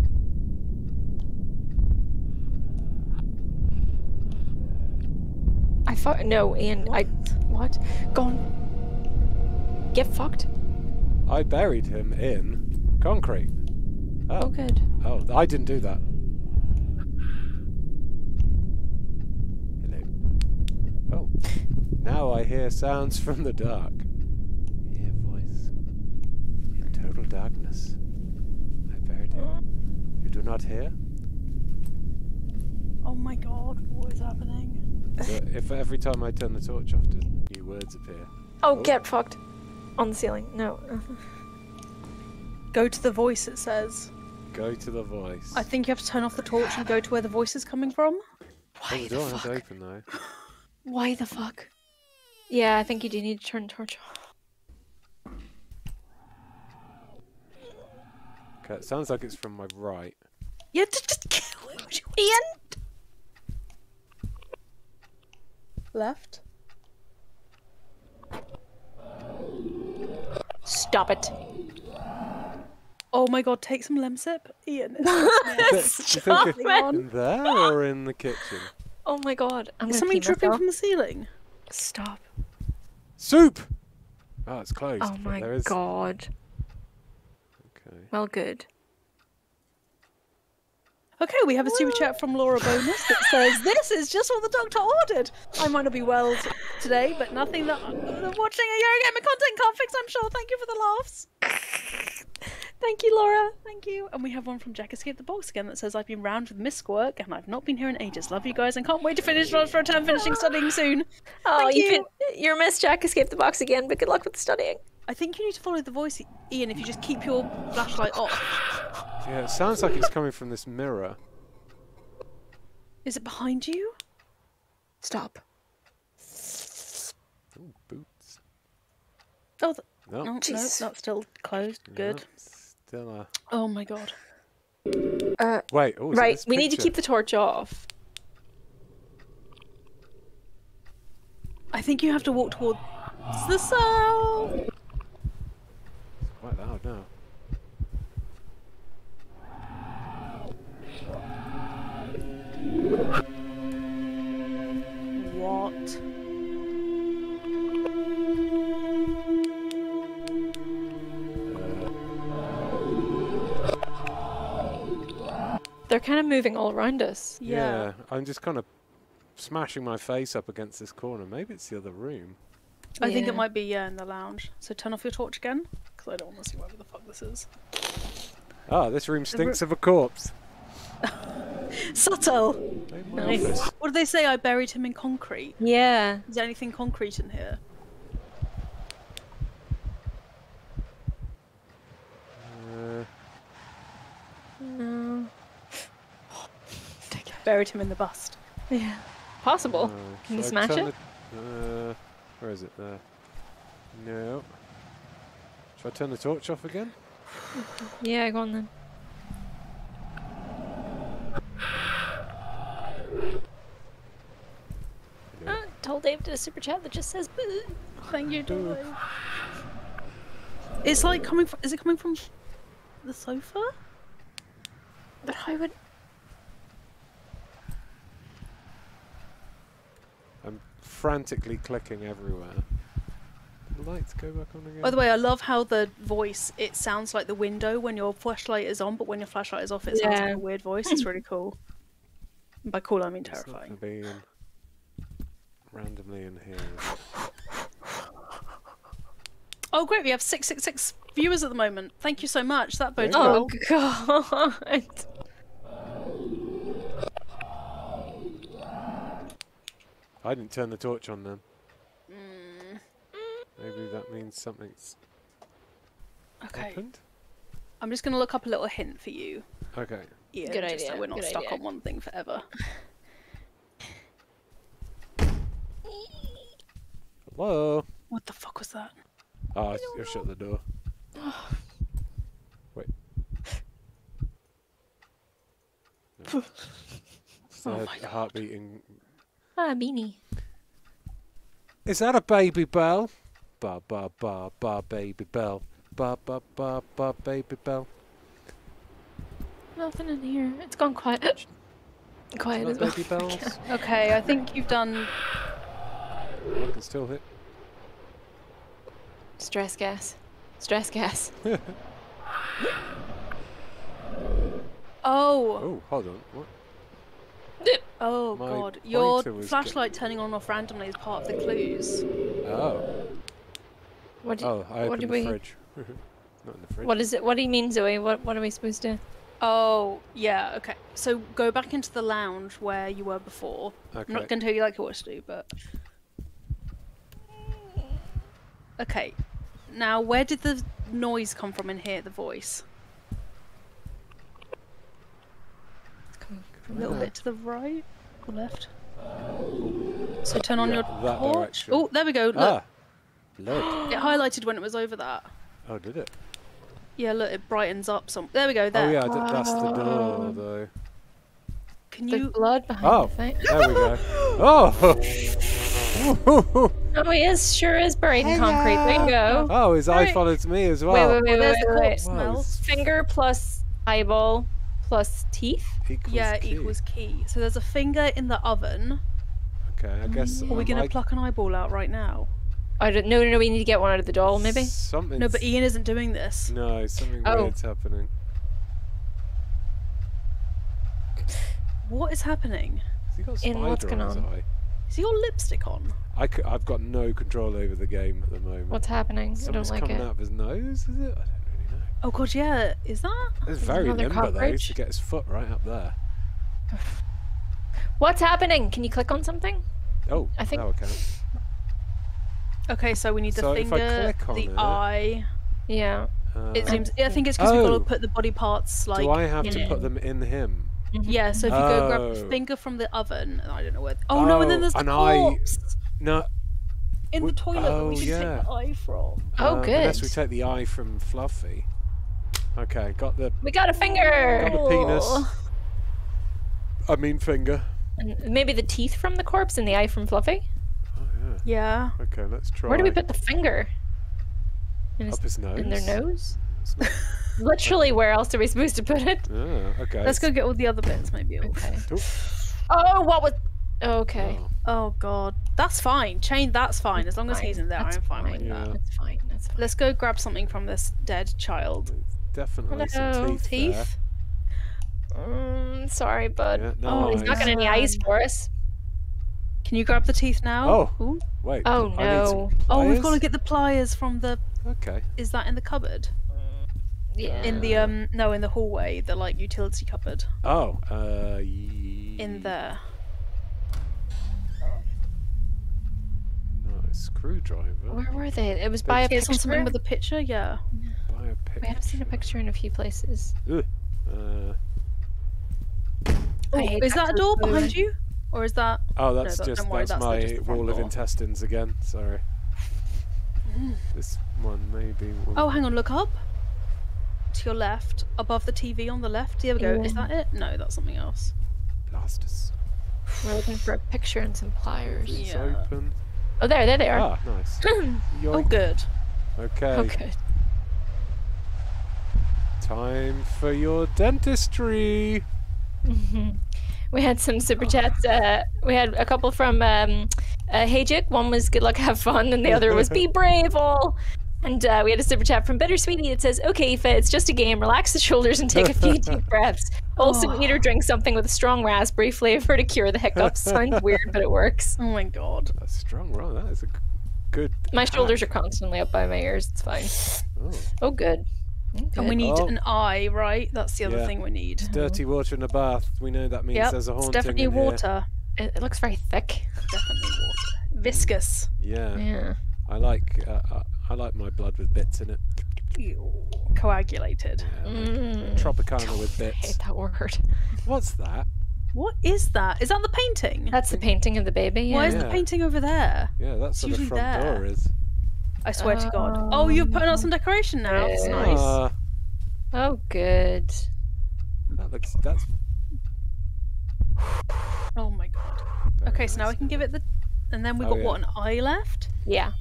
I fuck. No, Ian. I. What? Gone. Get fucked. I buried him in concrete. Oh, Oh, good. oh, I didn't do that. Hello. Oh, now I hear sounds from the dark. Hear voice in total darkness. I buried him. Mm. You do not hear? Oh my God. What is happening? So if every time I turn the torch off, do new words appear? Oh, Oh. get fucked. On the ceiling. No. Go to the voice. It says. Go to the voice. I think you have to turn off the torch and go to where the voice is coming from. oh, Why the the door is fuck? open though. Why the fuck? Yeah, I think you do need to turn the torch off. Okay, it sounds like it's from my right. Yeah, just, just kill it. Would you- Ian. Left. Stop it. Oh my God. Take some lemsip, Ian. Do [laughs] you Stop it. it in there or in the kitchen? Oh my god. I'm Is something dripping myself. from the ceiling? Stop. Soup! Oh, it's closed. Oh my there is... god. Okay. Well, good. Okay, we have a super chat from Laura Bonus that says, This is just what the doctor ordered. I might not be well t- today, but nothing that uh, watching a Eurogamer content can't fix, I'm sure. Thank you for the laughs. Thank you, Laura. Thank you. And we have one from Jack Escape the Box again that says, I've been round with Miss Squirk and I've not been here in ages. Love you guys and can't wait to finish for a term finishing studying soon. Oh, Thank you you. Can, you're Miss Jack Escape the box again, but good luck with studying. I think you need to follow the voice, Ian, if you just keep your flashlight off. Yeah, it sounds like it's coming from this mirror. Is it behind you? Stop. Ooh, boots. Oh, th- No. no, no, Jesus. that's still closed. Good. no, Still a. Oh my god. Uh, Wait. Oh, right, we need to keep the torch off. I think you have to walk towards the south. It's quite loud now. What? They're kind of moving all around us. Yeah. I'm just kind of smashing my face up against this corner. Maybe it's the other room. I think it might be yeah in the lounge. So turn off your torch again, because I don't want to see whatever the fuck this is. Ah, this room stinks of a corpse. [laughs] Subtle. Nice. What did they say? I buried him in concrete. Yeah. Is there anything concrete in here? Uh, No. Buried him in the bust. Yeah. Possible. uh, Can you I smash it? the- uh, where is it? There. No. Should I turn the torch off again? Yeah, go on then. Told Dave to super chat that just says boo. Thank you, Joy. It's like coming from. Is it coming from the sofa? But I would. I'm frantically clicking everywhere. The lights go back on again? By the way, I love how the voice. It sounds like the window when your flashlight is on, but when your flashlight is off, it sounds like a weird voice. It's really cool. And [laughs] by cool, I mean terrifying. Gonna be in randomly in here. is [laughs] it? Oh, great! We have six six six viewers at the moment. Thank you so much. That bodes well. Oh [laughs] god. I didn't turn the torch on then. Mm, Maybe that means something's okay, happened. I'm just gonna look up a little hint for you, Okay. Ian, Good just so idea, we're not good stuck idea. on one thing forever. Hello. What the fuck was that? Oh, I s- I shut the door. [sighs] Wait. No. [laughs] Oh a my God. heart beating. Ah, beanie. Is that a Babybel? Ba ba ba ba Babybel. Ba ba ba ba Babybel. Nothing in here. It's gone quiet. quiet as well. baby [laughs] bells. Okay, I think you've done. I can still hit. Stress gas. Stress gas. [laughs] Oh, Oh, hold on. What? oh My god! Your flashlight turning on and off randomly is part of the clues. Oh. What? Do, Oh, I what opened do the we? fridge. [laughs] Not in the fridge. What is it? What do you mean, Zoe? What? What are we supposed to? Do? Oh, yeah, okay. So go back into the lounge where you were before. Okay. I'm not going to tell you like what to do, but. Okay. Now, where did the noise come from in here, the voice? A little bit to the right or left? So turn on Yeah, your that torch. direction. Oh, there we go. Look, Ah. Look. [gasps] it highlighted when it was over that. Oh, did it? Yeah, look, it brightens up some. There we go. There. Oh yeah, I did- that's the door though. Can The you? blood behind Oh. the thing. There we go. [laughs] Oh. [laughs] Oh, he is. Sure is buried in concrete. Bingo. oh, his eye Right. follows me as well. Wait, wait, wait, wait, wait, wait. corpse Wow, smell. it's Finger plus eyeball plus teeth. equals Yeah, key. equals key. So there's a finger in the oven. Okay, I guess. Are we gonna might- pluck an eyeball out right now? I don't. No, no, no. We need to get one out of the doll, maybe. Something. No, but Ian isn't doing this. No, something Oh. weird's happening. What is happening? Has he got a Ian, spider what's on going his on? eye? Has he got lipstick on? I c- I've got no control over the game at the moment. What's happening? Something's I don't like coming it. out of his nose, is it? I don't really know. Oh god, yeah. Is that? It's There's very another limber though cockroach. to get his foot right up there. [sighs] What's happening? Can you click on something? Oh, I think- now I can. Okay, so we need the So if I finger, click on the it- eye. Yeah. Uh, It seems. I think it's because we've got Oh. to put the body parts like. do I have in to it. put them in him? Yeah. So if you go grab the Oh. finger from the oven, I don't know where. Oh, no, and then Oh, there's the an eye- corpse No. in the we- toilet that we oh, should yeah. take the eye from. Oh, um, good. Unless we take the eye from Fluffy. Okay, got the. We got a finger. Got a penis. I mean finger. And maybe the teeth from the corpse and the eye from Fluffy. Oh yeah. Yeah. Okay, let's try. Where do we put the finger? In, his, Up his nose. in their nose? [laughs] It's [laughs] not- Literally, where else are we supposed to put it? Ah, okay. Let's go get all the other bits, maybe. Okay. Oh, Oh, what was? Okay. oh, Oh god, that's fine. Chain, that's fine. As long as he's in there, That's I'm fine, with fine. that. Yeah. That's fine. That's fine. Let's go grab something from this dead child. Definitely some teeth. Teeth. Mm, sorry, bud. Yeah, Oh, no He's not got any eyes for us. Can you grab the teeth now? Oh. Ooh. Wait. Oh, I need some no. Oh, we've got to get the pliers from the. Okay. Is that in the cupboard? Yeah. In the um, no, in the hallway, the like utility cupboard. Oh. Uh. Ye- In there. No, screwdriver. Where were they? It was by a It's on picture. something with a picture. Yeah. By a picture. We have seen a picture in a few places. Ugh. Uh. Oh, is that a door clue. behind you, or is that? Oh, that's that- just worry, that's, that's my just the front wall of intestines again. Sorry. This one maybe. Will... Oh, hang on. Look up. To your left, above the TV on the left. There we go. Is that it? No, that's something else. Blasters. We're looking for a picture and some pliers. It's Yeah. open. Oh, there, there they are. Ah, nice. [clears throat] Oh, good. Okay. Okay. Time for your dentistry. [laughs] We had some super chats. Uh, we had a couple from um, uh, Hejik. One was good luck, have fun, and the other was be [laughs] brave, all. And uh, we had a super chat from Bittersweetie. that says, "Okay, Aoife, it's just a game. Relax the shoulders and take a few [laughs] deep breaths. Also, Oh. eat or drink something with a strong raspberry flavor to cure the hiccups. Sounds [laughs] weird, but it works. Oh my god. A strong roll. That is a good. My shoulders are constantly up by my ears. It's fine. Oh. Oh, good. And we need Oh. an eye, right? That's the other Yeah. thing we need. Dirty water in a bath. We know that means Yep, there's a it's haunting definitely in here. water. It, it looks very thick. Definitely water. Viscous. Yeah. Yeah. I like. Uh, uh, I like my blood with bits in it. Coagulated. Yeah, like Mm. Tropicana with bits. I bits. hate that word. What's that? What is that? Is that the painting? That's the painting of the baby. Why Yeah. is the painting over there? Yeah, that's where the front there. door is. I swear to God. Oh, you're putting out some decoration now. That's Yeah. nice. Ah, Oh, good. that looks. That's. Oh my God. very Okay, so now nice we can give it the. And then we've Oh, got yeah. what, an eye left? Yeah.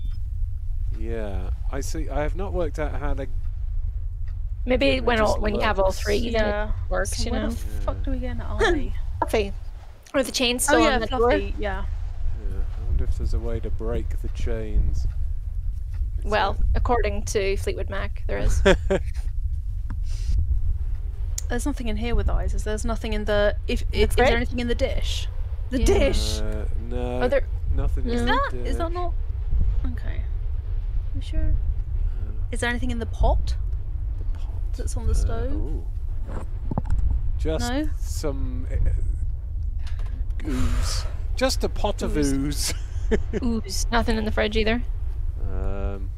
Yeah, I see. I have not worked out how to. Maybe Yeah, when all, when you have all three, then Yeah. it works. So you where know. the fuck do we get an eye? [laughs] Fluffy. Or the chain still oh on yeah, the door. fluffy. Yeah. Yeah, I wonder if there's a way to break the chains. It's a- Well, according to Fleetwood Mac, there is. [laughs] There's nothing in here with eyes. Is there's nothing in the if, if is there anything in the dish? The Yeah. dish. Uh, no, Are there? nothing. Is in that the is that not okay? You sure? Is there anything in the pot The pot. that's on the Uh, stove? ooh. Just No? some uh, ooze. Just a pot of ooze. Ooze. [laughs] Nothing in the fridge either. um,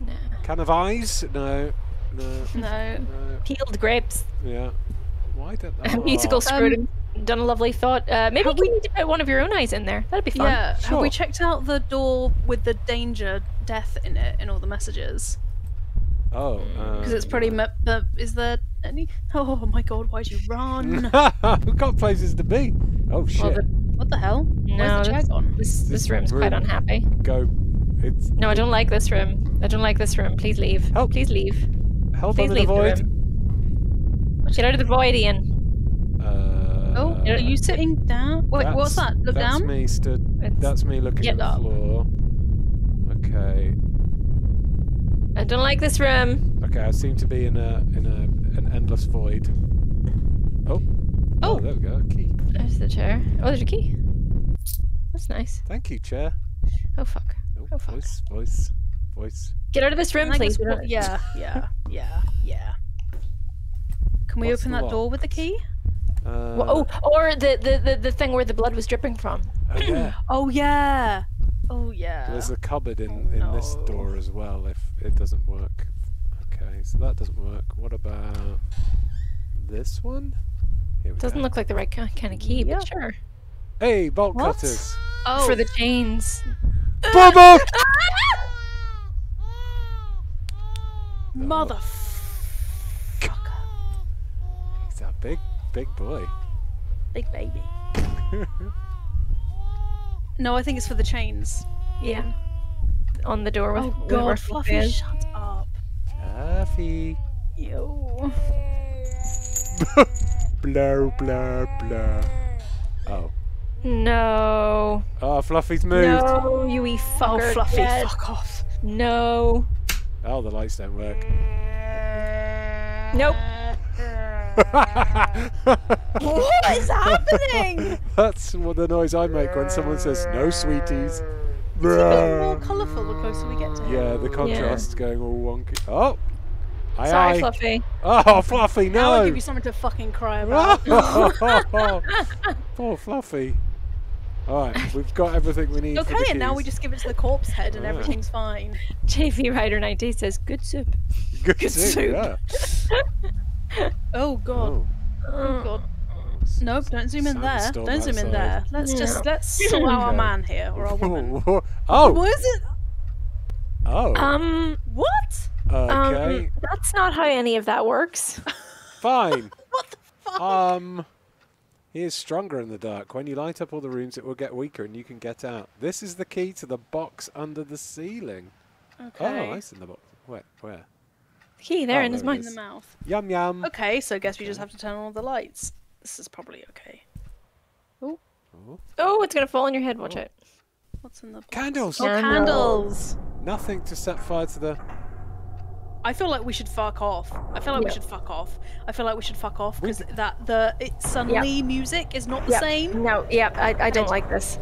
no. can of eyes? No. No. No. no. Peeled grapes. Yeah. Why did A oh, musical Um. Done a lovely thought. Uh, maybe we need to put one of your own eyes in there. That'd be fun. Yeah. Have we checked out the door with the danger death in it in all the messages? Oh. Because it's pretty. um, Me- is there any? Oh my god! Why'd you run? [laughs] We've got places to be. Oh shit. Well, the, what the hell? no, Where's the chair this, gone? this, This this room's quite unhappy. Go. It's No, I don't like this room. I don't like this room. Please leave. Help. Please leave. help Please under the leave the void. room. Get out of the void, Ian. Uh, Oh, are you sitting down? Wait, what's that? Look that's down. me stood. It's- That's me looking Get at the up. floor. Okay. I don't like this room. Okay. I seem to be in a in a an endless void. Oh. Oh. there we go. A Key. There's the chair. Oh, there's a key. That's nice. Thank you, chair. Oh fuck. Oh, Oh, fuck. voice, voice, voice. Get out of this room, Can I please. just We Yeah, [laughs] yeah, yeah, yeah. Can we What's open the that door with the key? Uh, Well, oh, or the, the, the, the thing where the blood was dripping from. oh, yeah. [gasps] Oh yeah. Oh yeah. There's a cupboard in, Oh, in this door as well if it doesn't work. Okay, so that doesn't work. What about this one? Here we Doesn't go. look like the right kind of key, Yeah. but sure. Hey, bolt What? cutters! oh. For the chains. Bubba! [laughs] Mother. He's a big, big boy. Big baby. [laughs] No, I think it's for the chains. Yeah. On the door with Oh with god, where Fluffy, is. shut up. Fluffy. Ew. Blah, blah, blah. Oh. No. Oh, Fluffy's moved. No, you wee Oh. Fluffy, Dad. fuck off. No. Oh, the lights don't work. Nope. What is happening? That's what the noise I make when someone says no sweeties. It's a bit more colourful the closer we get to him. Yeah, the contrast's going all wonky. Oh! Aye, Sorry, aye. Fluffy. Oh, Fluffy, no! Now I'll no! give you something to fucking cry [laughs] about. Poor Fluffy. Alright, we've got everything we need okay, and now we just give it to the corpse head and everything's fine. [laughs] JV Rider 90 says, good soup. Good, good soup, soup. yeah. [laughs] Oh god. Oh. Oh god. Nope, don't zoom in there. Don't zoom in there. Let's just let's [laughs] sort out our man here or our woman. [laughs] oh! What is it? Oh! Um, What? okay, um, that's not how any of that works. [laughs] fine. What the fuck? Um, He is stronger in the dark. When you light up all the rooms, it will get weaker and you can get out. This is the key to the box under the ceiling. Okay. Oh, ice in the box. Where? Where? Key there Oh, in his there it in the mouth. Yum yum. Okay, so I guess we just have to turn on all the lights. This is probably okay. Oh. Oh, it's gonna fall on your head. Watch Oh. out. What's in the box? Candles. Oh, Candles. candles. Nothing to set fire to the. I feel like we should fuck off. I feel like we should fuck off. I feel like we should fuck off We because that the it suddenly music is not the Yep. same. No, yeah, I, I don't Bed. like this.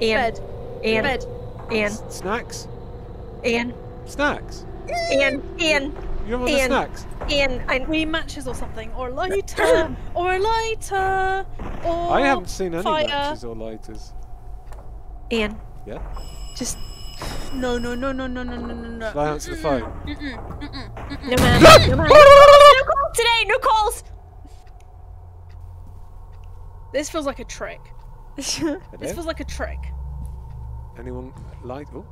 Ian, Bed, Ian, bed. Ian, Snacks? Ian, Snacks? Ian, Ian, You the Ian. snacks? Ian. I, We matches or something, or a lighter, [coughs] or a lighter, or I haven't seen any fire. matches or lighters. Ian, Yeah? just No, no, no, no, no, no, no, no, no. Shall I answer the phone? No man, no man. [coughs] no calls today. No calls. This feels like a trick. This feels like a trick. Anyone light? Oh.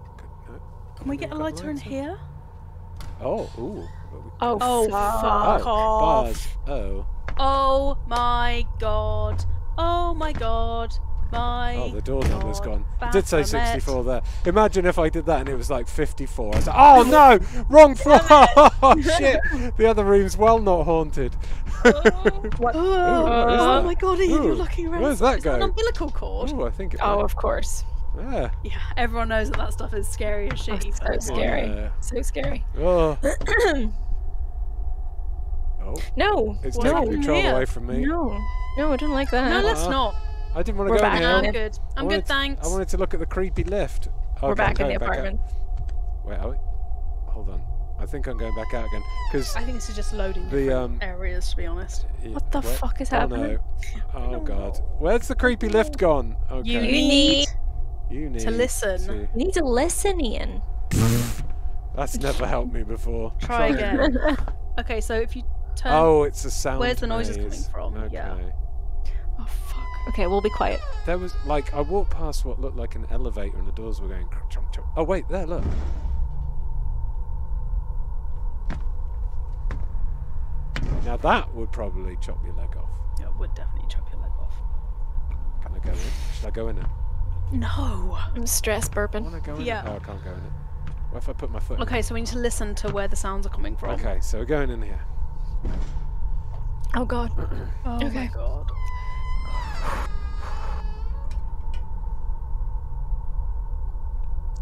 No. Can we get a lighter in here? Oh, ooh. But we- oh, Oh, fuck. fuck oh, off. bars. Oh. Oh my god. Oh my god. My. Oh, the door number's gone. It did say 64 there. Imagine if I did that and it was like 54. I was like, oh no! Wrong floor! [laughs] Oh shit! The other room's well not haunted. Oh. [laughs] What? Oh, what is oh my god, Ian, you're Ooh, looking around. where's that Is that an umbilical cord? Ooh, I think it Oh, might. of course. Yeah. Yeah, everyone knows that that stuff is scary as shit. Oh, so scary. Yeah. So scary. Oh. [clears throat] oh. no. It's What taking happened control here? away from me. No. No, I don't like that. No, let's Uh-uh. not. I didn't want to We're go in back here. now. I'm good. I I'm wanted good, to- thanks. I wanted to look at the creepy lift. We're Okay, back in the going out. apartment. Wait, are we? Hold on. I think I'm going back out again. Because I think this is just loading The, different um, areas, to be honest. What the fuck is oh, happening? No. Oh god. Where's the creepy lift gone? Okay. You You need need You need to listen. to- you need to listen, Ian. That's never helped me before. Try again. [laughs] Okay, so if you turn. Oh, it's a sound. Where's the noises coming from? Okay. Yeah. Oh, fuck. Okay, we'll be quiet. There was like I walked past what looked like an elevator and the doors were going. Chomp, chomp. Oh wait, there, look. Now that would probably chop your leg off. Yeah, it would definitely chop your leg off. Can I go in? Should I go in it? No. I'm stressed I burping. want to go in Yeah. it. Oh, I can't go in it. What if I put my foot in Okay, so we need to listen to where the sounds are coming from. Okay, so we're going in here. Oh god. [clears throat] Oh my Okay. god.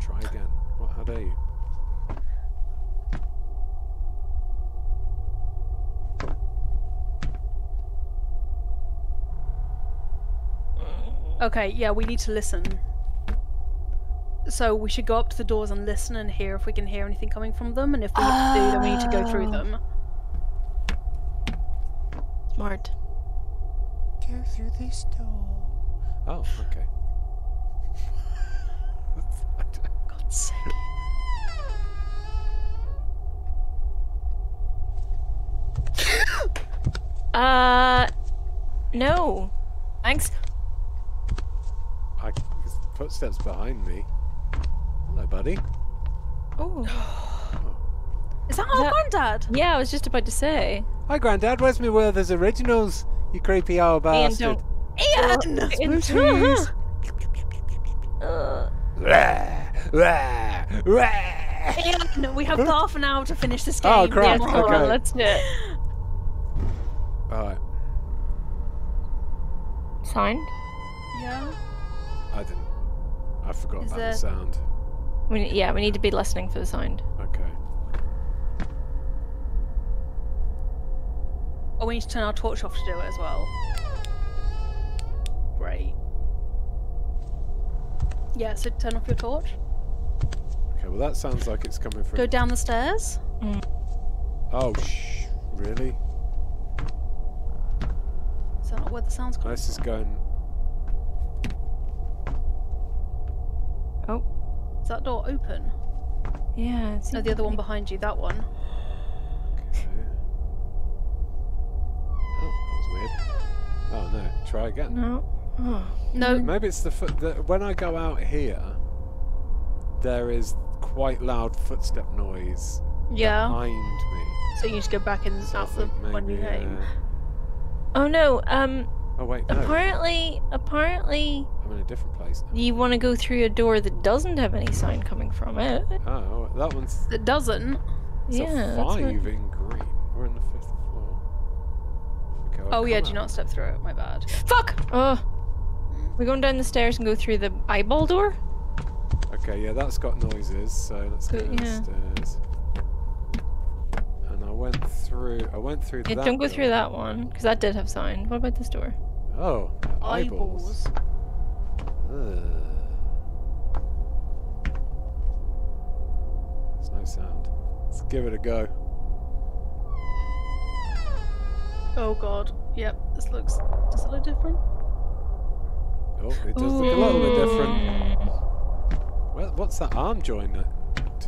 Try again. What? How dare you? Okay, yeah, we need to listen. So we should go up to the doors and listen and hear if we can hear anything coming from them, and if we do, then we need to go through Oh. them. Smart. Go through this door. Oh, okay. [laughs] God's sake. [laughs] Uh, no. Thanks. I, footsteps behind me. Hello, buddy. Oh. [gasps] Is that our That- granddad? Yeah, I was just about to say. Hi, Grandad. Where's me Werther's originals? You creepy old Ian, bastard. don't. Ian! Ian, Smoothies. Uh, Rah, rah, rah. Ian, we have half an hour to finish this game. Oh, crap. yeah, hold okay. on, let's do it. Alright, Signed? Yeah. I didn't. I forgot Is about there- the sound. We, yeah, we need to be listening for the sound. Okay. Oh, we need to turn our torch off to do it as well. Great. Yeah, so turn off your torch. Okay, well, that sounds like it's coming from. Go down the stairs. Mm. Oh, shh. Really? Is that not where the sound's coming This is going. Oh, Is that door open? yeah. It's No, the other one behind you, that one. Try again. No. Oh. No, Maybe it's the foot. The, when I go out here, there is quite loud footstep noise yeah. behind me. So you need to go back and So out the think one you maybe, came. Oh no. Um, Oh wait, no. Apparently, apparently, I'm in a different place now. you want to go through a door that doesn't have any sign coming from it. Oh, that one's That doesn't. it's yeah. a that's what- five in green. We're on the fifth floor. Oh yeah, come do out. not step through it. My bad. Fuck! Oh. We're going down the stairs and go through the eyeball door? Okay, yeah, that's got noises, so let's go Good, yeah. downstairs. And I went through. I went through Yeah, that. don't go through that one, because that did have sound. What about this door? Oh, eyeballs. Eyeballs. Ugh. There's no sound. Let's give it a go. Oh god. Yep. This looks. Does it look different? Oh, it does look a little bit different. Well, what's that arm join it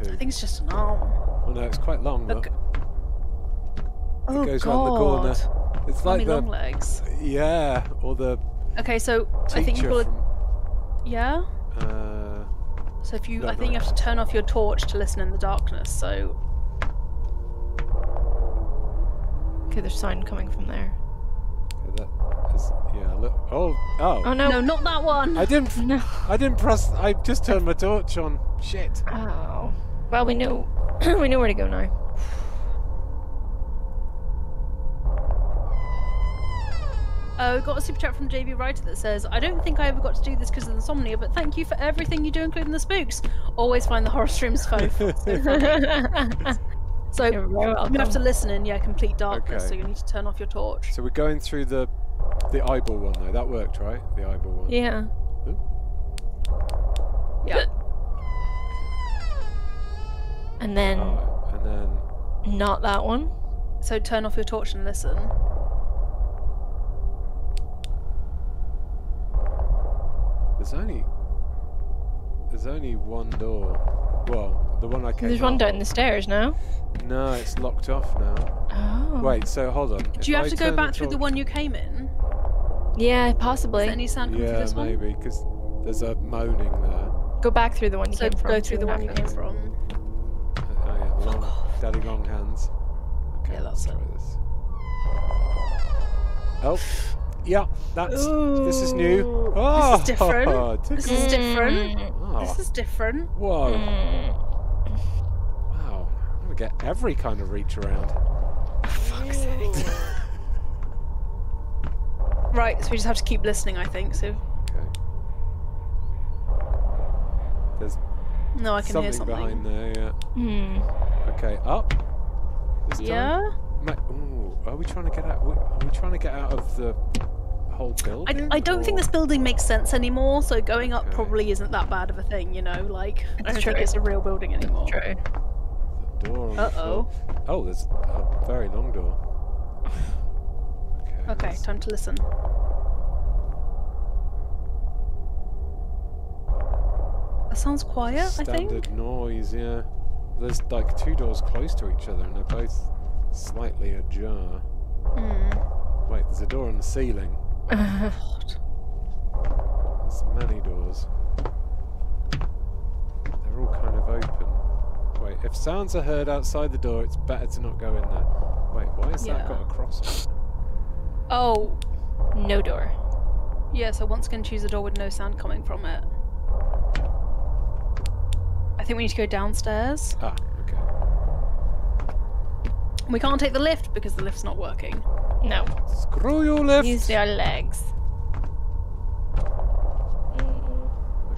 I think it's just an arm. Oh no, it's quite long. Look. Look. Oh goes god. round the corner. It's like the long legs. yeah, or the Okay, so I think you call it. from. Yeah. Uh, So if you, No, I think no. you have to turn off your torch to listen in the darkness. So Okay, there's sound coming from there. okay, that is yeah. Look. Oh, oh. Oh no! no, not that one. I didn't. [laughs] No. I didn't press. I just turned my torch on. Shit. Oh. Well, we know. [clears throat] we know where to go now. Uh, we got a super chat from JB Writer that says, "I don't think I ever got to do this because of the insomnia, but thank you for everything you do, including the spooks. Always find the horror streams fun." [laughs] [laughs] so You're very you have to listen in yeah complete darkness. So you need to turn off your torch. So we're going through the the eyeball one though. That worked, right? The eyeball one. Yeah. Yeah. And then Alright, and then not that one. So turn off your torch and listen. there's only there's only one door. Well, the one I came. There's one down the stairs now. No, it's locked off now. Oh. Wait, so hold on. Do you have to go back through the one you came in? Yeah, Is possibly. there any sound coming through Yeah, this one? Yeah, maybe because there's a moaning there. Go back through the one you So came from. go through the one you came from. Oh yeah, long, Daddy Long Hands. Okay, Yeah, let's that's try this. Oh, yeah, that's this is new. Oh, this is [laughs] different. This is different. Mm, oh, This is different. whoa, mm. Wow! I'm gonna get every kind of reach around. Fuck's sake. [laughs] Right, so we just have to keep listening, I think. So Okay. There's no, I can hear something something. behind there. Yeah. Hmm. Okay, up. This time? Yeah. Ooh, are we trying to get out? Are we trying to get out of the whole building? I don't think this building makes sense anymore, so going up Okay. probably isn't that bad of a thing, you know? Like, I It's don't true. think it's a real building anymore. True. Door Uh-oh. floor. Oh, there's a very long door. [laughs] Okay. Okay, time to listen. That sounds quiet, I think. Standard noise, yeah. There's like two doors close to each other and they're both slightly ajar. Hmm. Wait, there's a door on the ceiling. God. [laughs] There's many doors. They're all kind of open. Wait, if sounds are heard outside the door, it's better to not go in there. Wait, why has that got Yeah. a cross on it? Oh, no door. yeah, so once again choose a door with no sound coming from it. I think we need to go downstairs. Ah, okay. We can't take the lift because the lift's not working. No. Screw your lift! Use your legs.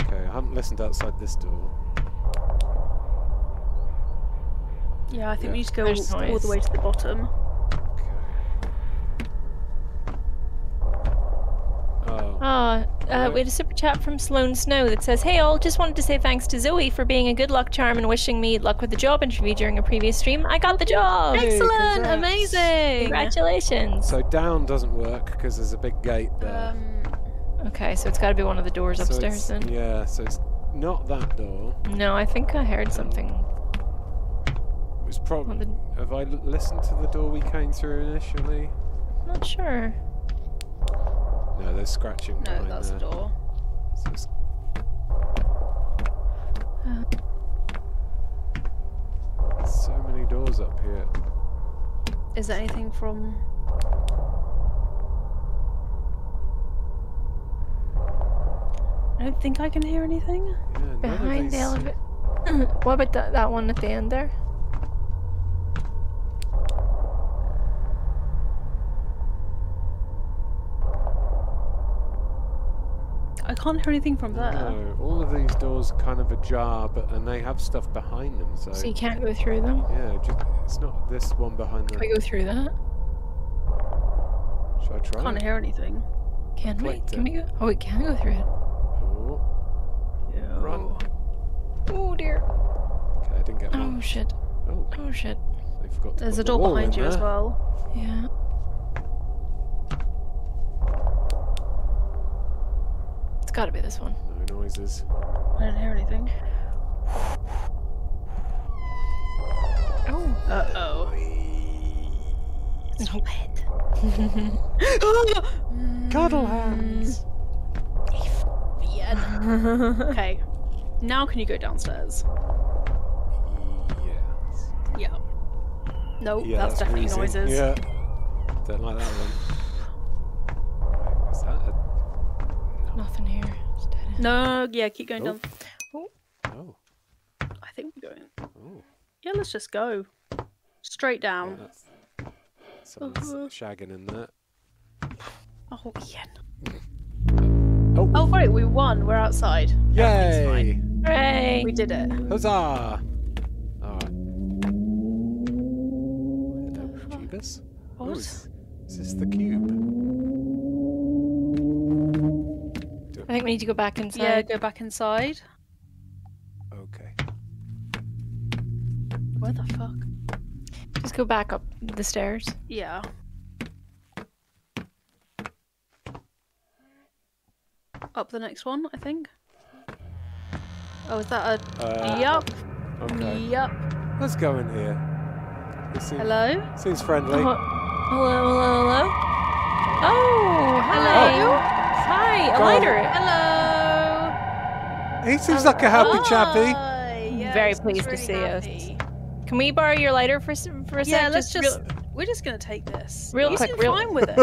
Okay, I haven't listened outside this door. Yeah, I think Yeah. we need to go There's all, all the way to the bottom. Okay. Oh, Oh, uh, we had a super chat from Sloan Snow that says, Hey all, just wanted to say thanks to Zoe for being a good luck charm and wishing me luck with the job interview during a previous stream. I got the job! Hey, Excellent! congrats. Amazing! Congratulations! so down doesn't work because there's a big gate there. Um, Okay, so it's got to be one of the doors upstairs it's- then. Yeah, so it's not that door. No, I think I heard something. It was probably. the- Have I listened to the door we came through initially? Not sure. No, there's scratching no, behind that's there. a door. So it's- so many doors up here. Is there anything from? I don't think I can hear anything. Yeah, Behind the elevator. [laughs] what about that, that one at the end there? Can't hear anything from there. No, all of these doors kind of ajar, but and they have stuff behind them. So, So you can't go through them. yeah, just, it's not this one behind Can them. we go through that? Should I try? Can't it? hear anything. Can we? Can we uh, go? Oh, we can go through it. Oh, Yeah. Run. Oh dear. okay, I didn't get Oh one. shit. Oh, Oh shit. they forgot There's a door behind in you as well. Yeah. It's got to be this one. No noises. I didn't hear anything. Oh. Uh oh. Stop it. Cuddle hands. Yeah. [laughs] Okay. Now can you go downstairs? Yes. Yeah. Nope, Yeah, that's, definitely wheezing. noises. Yeah. Don't like that one. Wait, is that a... Nothing here. It's dead end. No, yeah, keep going Nope. down. Oh. I think we're going. Oh. Yeah, let's just go. Straight down. that's... Someone's Uh-huh. shagging in there. Oh, yeah. Oh. Oh, great, we won. We're outside. Everything's fine. Yay! Hooray! We did it. Huzzah! Alright. Hello, Jeebus. Oh, What? is, is this the cube? I think we need to go back inside. Yeah, go back inside. Okay. Where the fuck? Just go back up the stairs. Yeah. Up the next one, I think. Oh, is that Uh, a. Yup. Okay. Yup. Let's go in here. Seems, Hello? seems friendly. Oh, hello, hello, hello. Oh, Hello? Hi, a Go on. lighter. Hello. He seems like a happy chappy. Eh? Yeah, Very pleased to really see us. Can we borrow your lighter for for a Yeah, sec? let's just. real, We're just gonna take this. Real you quick, seem real- fine with [laughs] it.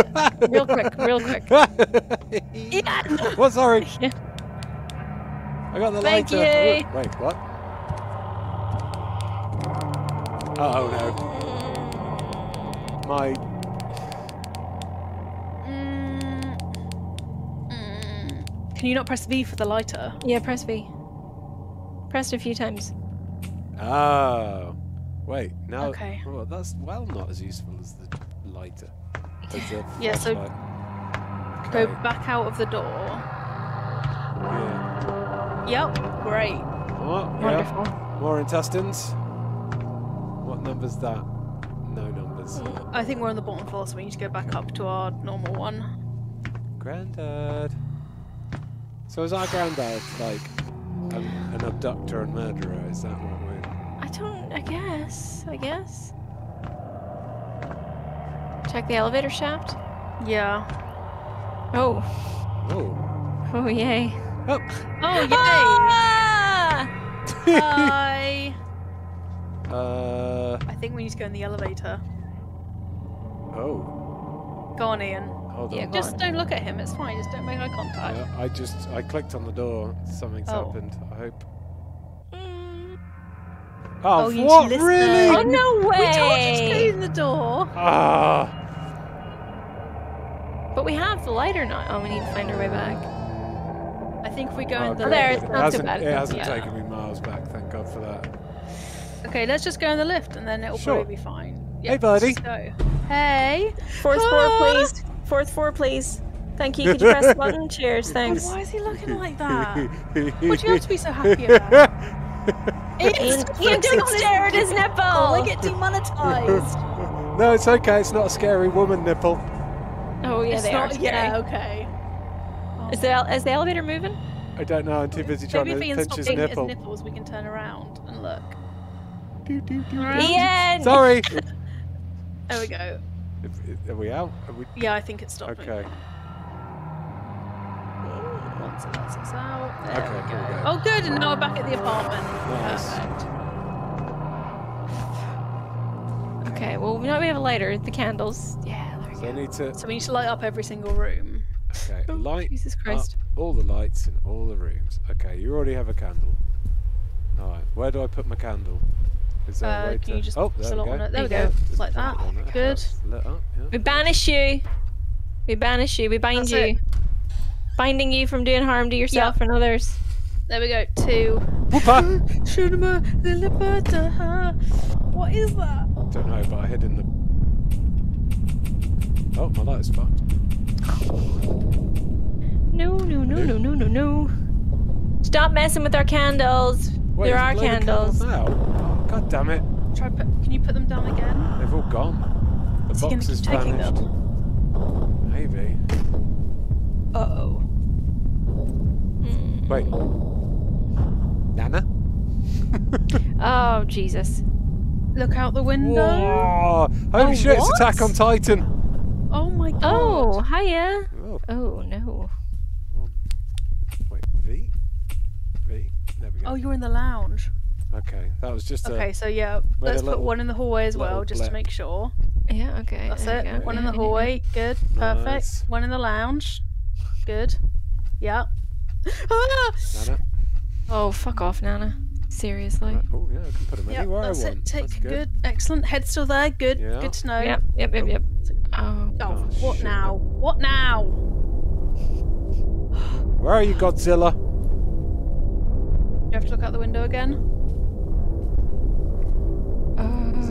real quick, real quick. [laughs] yeah. What? Sorry. Yeah. [laughs] I got the Thank lighter. you. Wait, what? Oh no. Mm. My Can you not press V for the lighter? Yeah, press V. Pressed a few times. Oh. Wait, now. Okay. Well, that's well not as useful as the lighter. As the [laughs] Yeah, so- flashlight. Go back out of the door. Yeah. Yep. Great. What? Yeah. Wonderful. More intestines. What number's that? No numbers. I think we're on the bottom floor, so we need to go back up to our normal one. Granddad. So is our granddad like an, an abductor and murderer? Is that what we're? I don't. I guess. I guess. Check the elevator shaft. Yeah. Oh. Oh. Oh yay. Oh. Oh yay! Ah! Hi. [laughs] uh. I think we need to go in the elevator. Oh. Go on, Ian. Hold Yeah, on. go Just don't look at him. It's fine. Just don't make eye contact. Yeah, I just I clicked on the door. Something's Oh. happened. I hope. Mm. Oh, Oh, you what? listen. Really? Oh no way! We told you to go in the door. Ah. But we have the lighter now. Oh, we need to find our way back. I think if we go Oh, in the Oh, there, lift. it's It not too hasn't, bad, it hasn't too bad. taken me miles back. Thank God for that. Okay, let's just go in the lift, and then it'll Sure. probably be fine. Hey, let's buddy. just go. Hey. Fourth floor, Ah! please. Fourth floor, please. Thank you. Could you press the button? [laughs] Cheers. Oh, Thanks. Why is he looking like that? [laughs] What do you have to be so happy about? Ian, It's Ian, don't stare at his nipple. I get oh, demonetized. [laughs] no, it's okay. It's not a scary woman nipple. Oh yeah, it's they not. are. Yeah. scary. Okay. Is the is the elevator moving? I don't know. I'm too busy trying Maybe to pinch his looking at nipple. his nipples, we can turn around and look. Do, do, do, do. Ian. Sorry. There we go. If- Are we out? Are we... Yeah, I think it's stopping. Okay. Oh, Once it lets us out. There Okay, we here we go. go. Oh, good. And now we're back at the apartment. Nice. Perfect. Okay. Well, now we have a lighter. The candles. Yeah. There we So I go. need to. So we need to light up every single room. Okay. [laughs] Oh, Light Jesus Christ. all the lights in all the rooms. Okay, you already have a candle. Alright, where do I put my candle? Is there a Uh, way can to... you just oh, there we on go. it? There we There go. Just Like drop that. it on there. Good. That's up, yeah. We banish you. We banish you. We bind That's you. it. Binding you from doing harm to yourself and others. There we go. Two. Whoopa! What is that? Don't know, but I hid in the... Oh, my light is fucked. No, no, no, no, no, no, no. Stop messing with our candles. Wait, there are blown the candles. Now? Oh, God damn it. Try put. Can you put them down again? They've all gone. The Is box is vanished. Maybe. Uh oh. Mm. Wait. Nana? [laughs] Oh, Jesus. Look out the window. Whoa! Holy Oh, shit, it's? Attack on Titan! Oh my god. Oh, hiya. Oh, Oh, no. wait, V? V? There we go. Oh, you're in the lounge. Okay, that was just a... Okay, so yeah, let's put little- one in the hallway as well, little just to make sure. Yeah, okay. That's there it. go. One in the yeah, yeah. hallway. Good. Perfect. Nice. One in the lounge. Good. Yeah. [laughs] Ah! Nana? Oh, fuck off, Nana. Seriously. Right, Oh, yeah, I can put them Yep, anywhere that's I it. want. Tick. That's good. good. Excellent. Head still there. Good. Yeah. Good to know. Yep, yep, yep, yep. Oh. Oh, Oh, what shit. now? What now? Where are you, Godzilla? You have to look out the window again.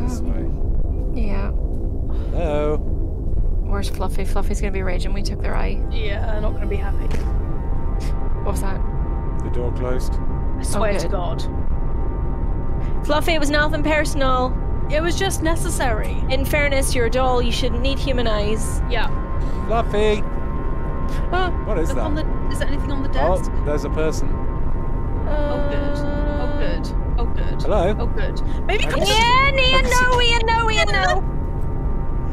This Uh, way. yeah. Hello? Where's Fluffy? Fluffy's gonna be raging. We took their eye. Yeah, not going to be happy. What was that? The door closed? I swear to. God. Fluffy, it was nothing personal. It was just necessary. In fairness, you're a doll. You shouldn't need human eyes. Yeah. Fluffy! Oh, What is Look that? on the. Is there anything on the Oh, desk? there's a person. Oh, good. Oh, good. Oh, good. Hello? Oh, good. Maybe come Ian, Ian, no, Ian, no, Ian, no.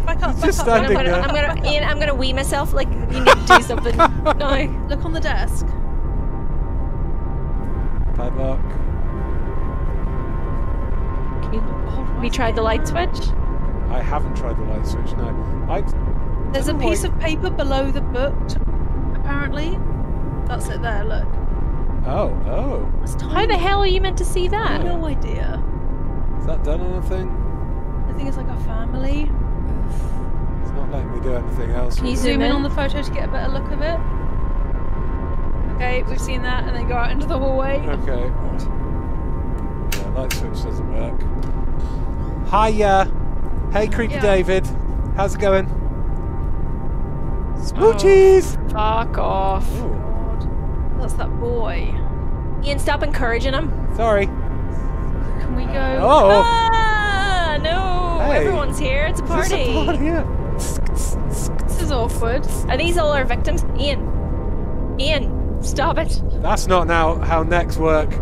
back up. He's Back just up. I'm standing gonna, there. I'm gonna, Ian, I'm gonna wee myself. Like you need to do [laughs] something. No. Look on the desk. Padlock. Can you, Oh, have you tried the light switch? I haven't tried the light switch, no. I... There's a piece why- of paper below the book, apparently. That's it there, look. Oh, oh. That's. How the hell are you meant to see I that? have no idea. Is that done anything? I think it's like a family. It's not letting me do anything else. Can you with zoom Zoom in in? on the photo to get a better look of it. Okay, we've seen that, and then go out into the hallway. Okay. Yeah, light switch doesn't work. Hiya! Hey, Creepy Yeah. David. How's it going? Oh, Smoochies! Fuck off. Oh, God, that's that boy. Ian, stop encouraging him. sorry. Can we go? Oh! Ah, no. Hey. Everyone's here. It's a Is this a party. party? Yeah. This is awkward. Are these all our victims? Ian. Ian, stop it. That's not now how necks work. [laughs]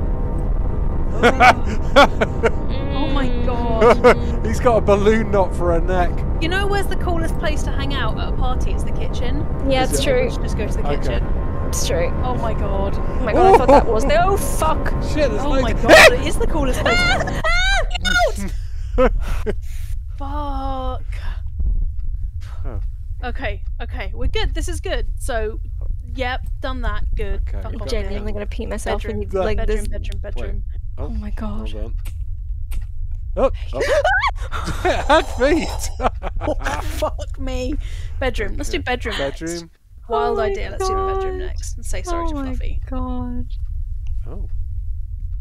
Oh my god. [laughs] He's got a balloon knot for a neck. You know where's the coolest place to hang out at a party? It's the kitchen. Yeah, Is it's it? true. Just go to the Okay. kitchen. It's true. Oh my god. Oh my god, I thought that was. [laughs] Oh fuck. Shit, there's Oh loads my god, it is the coolest place. Ah, ah, [laughs] fuck. Oh. Okay, okay, we're good. This is good. So, yep, done that. Good. Okay, Fuck we've off. Genuinely gonna pee myself when Bedroom, you like bedroom, this. bedroom, bedroom. Oh. oh my god. Hold on. [laughs] Oh, oh. it had feet. Oh, fuck me. Bedroom. Let's do Okay. bedroom. next. Bedroom. Wild Oh my idea. Let's do the bedroom next and say sorry oh to my Fluffy. god. Oh,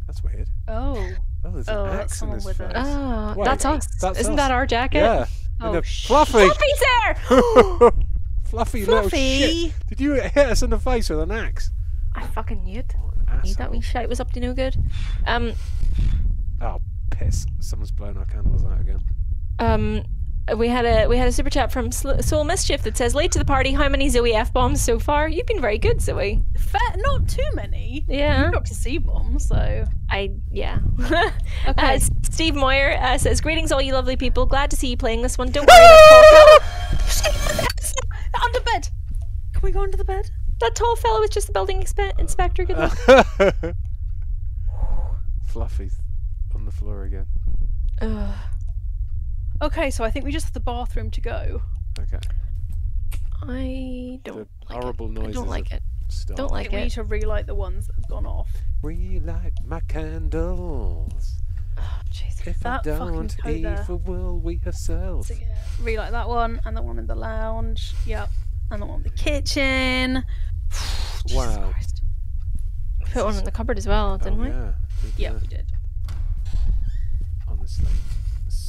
that's weird. Oh. Oh, there's an Oh, that's axe in someone his with face. a- Oh, Wait, that's us. that's Isn't us. that our jacket? Yeah. Oh, In a sh- fluffy. Fluffy's there! [laughs] Fluffy little shit. Fluffy. Did you hit us in the face with an axe? I fucking knew it. What an Knew that wee asshole. shite was up to no good. Um, Oh, piss. Someone's blown our candles out again. um, we had a we had a super chat from Sl- Soul Mischief that says, "Late to the party. How many Zoe f bombs so far? You've been very good, Zoe. Fair, not too many. Yeah, You got to see bombs, so. I yeah." [laughs] Okay. Uh, Steve Moyer uh, says, "Greetings, all you lovely people. Glad to see you playing this one. Don't worry, that tall. [laughs] Under bed. Can we go under the bed? That tall fellow was just the building expe- inspector. Good luck." [laughs] Fluffy's on the floor again. Ugh. Okay, so I think we just have the bathroom to go. Okay. I don't The like horrible it. I don't like it. Stop. Don't I like it. we need to relight the ones that have gone off. Relight my candles. [sighs] Oh, jeez. If I That fucking don't, coat there. will we herself. So yeah, relight that one, and the one in the lounge. Yep, and the one in the kitchen. [sighs] Jesus Wow. Christ. Put one in the cupboard as well, didn't oh, we? Yeah. Did, Yeah, uh, we did.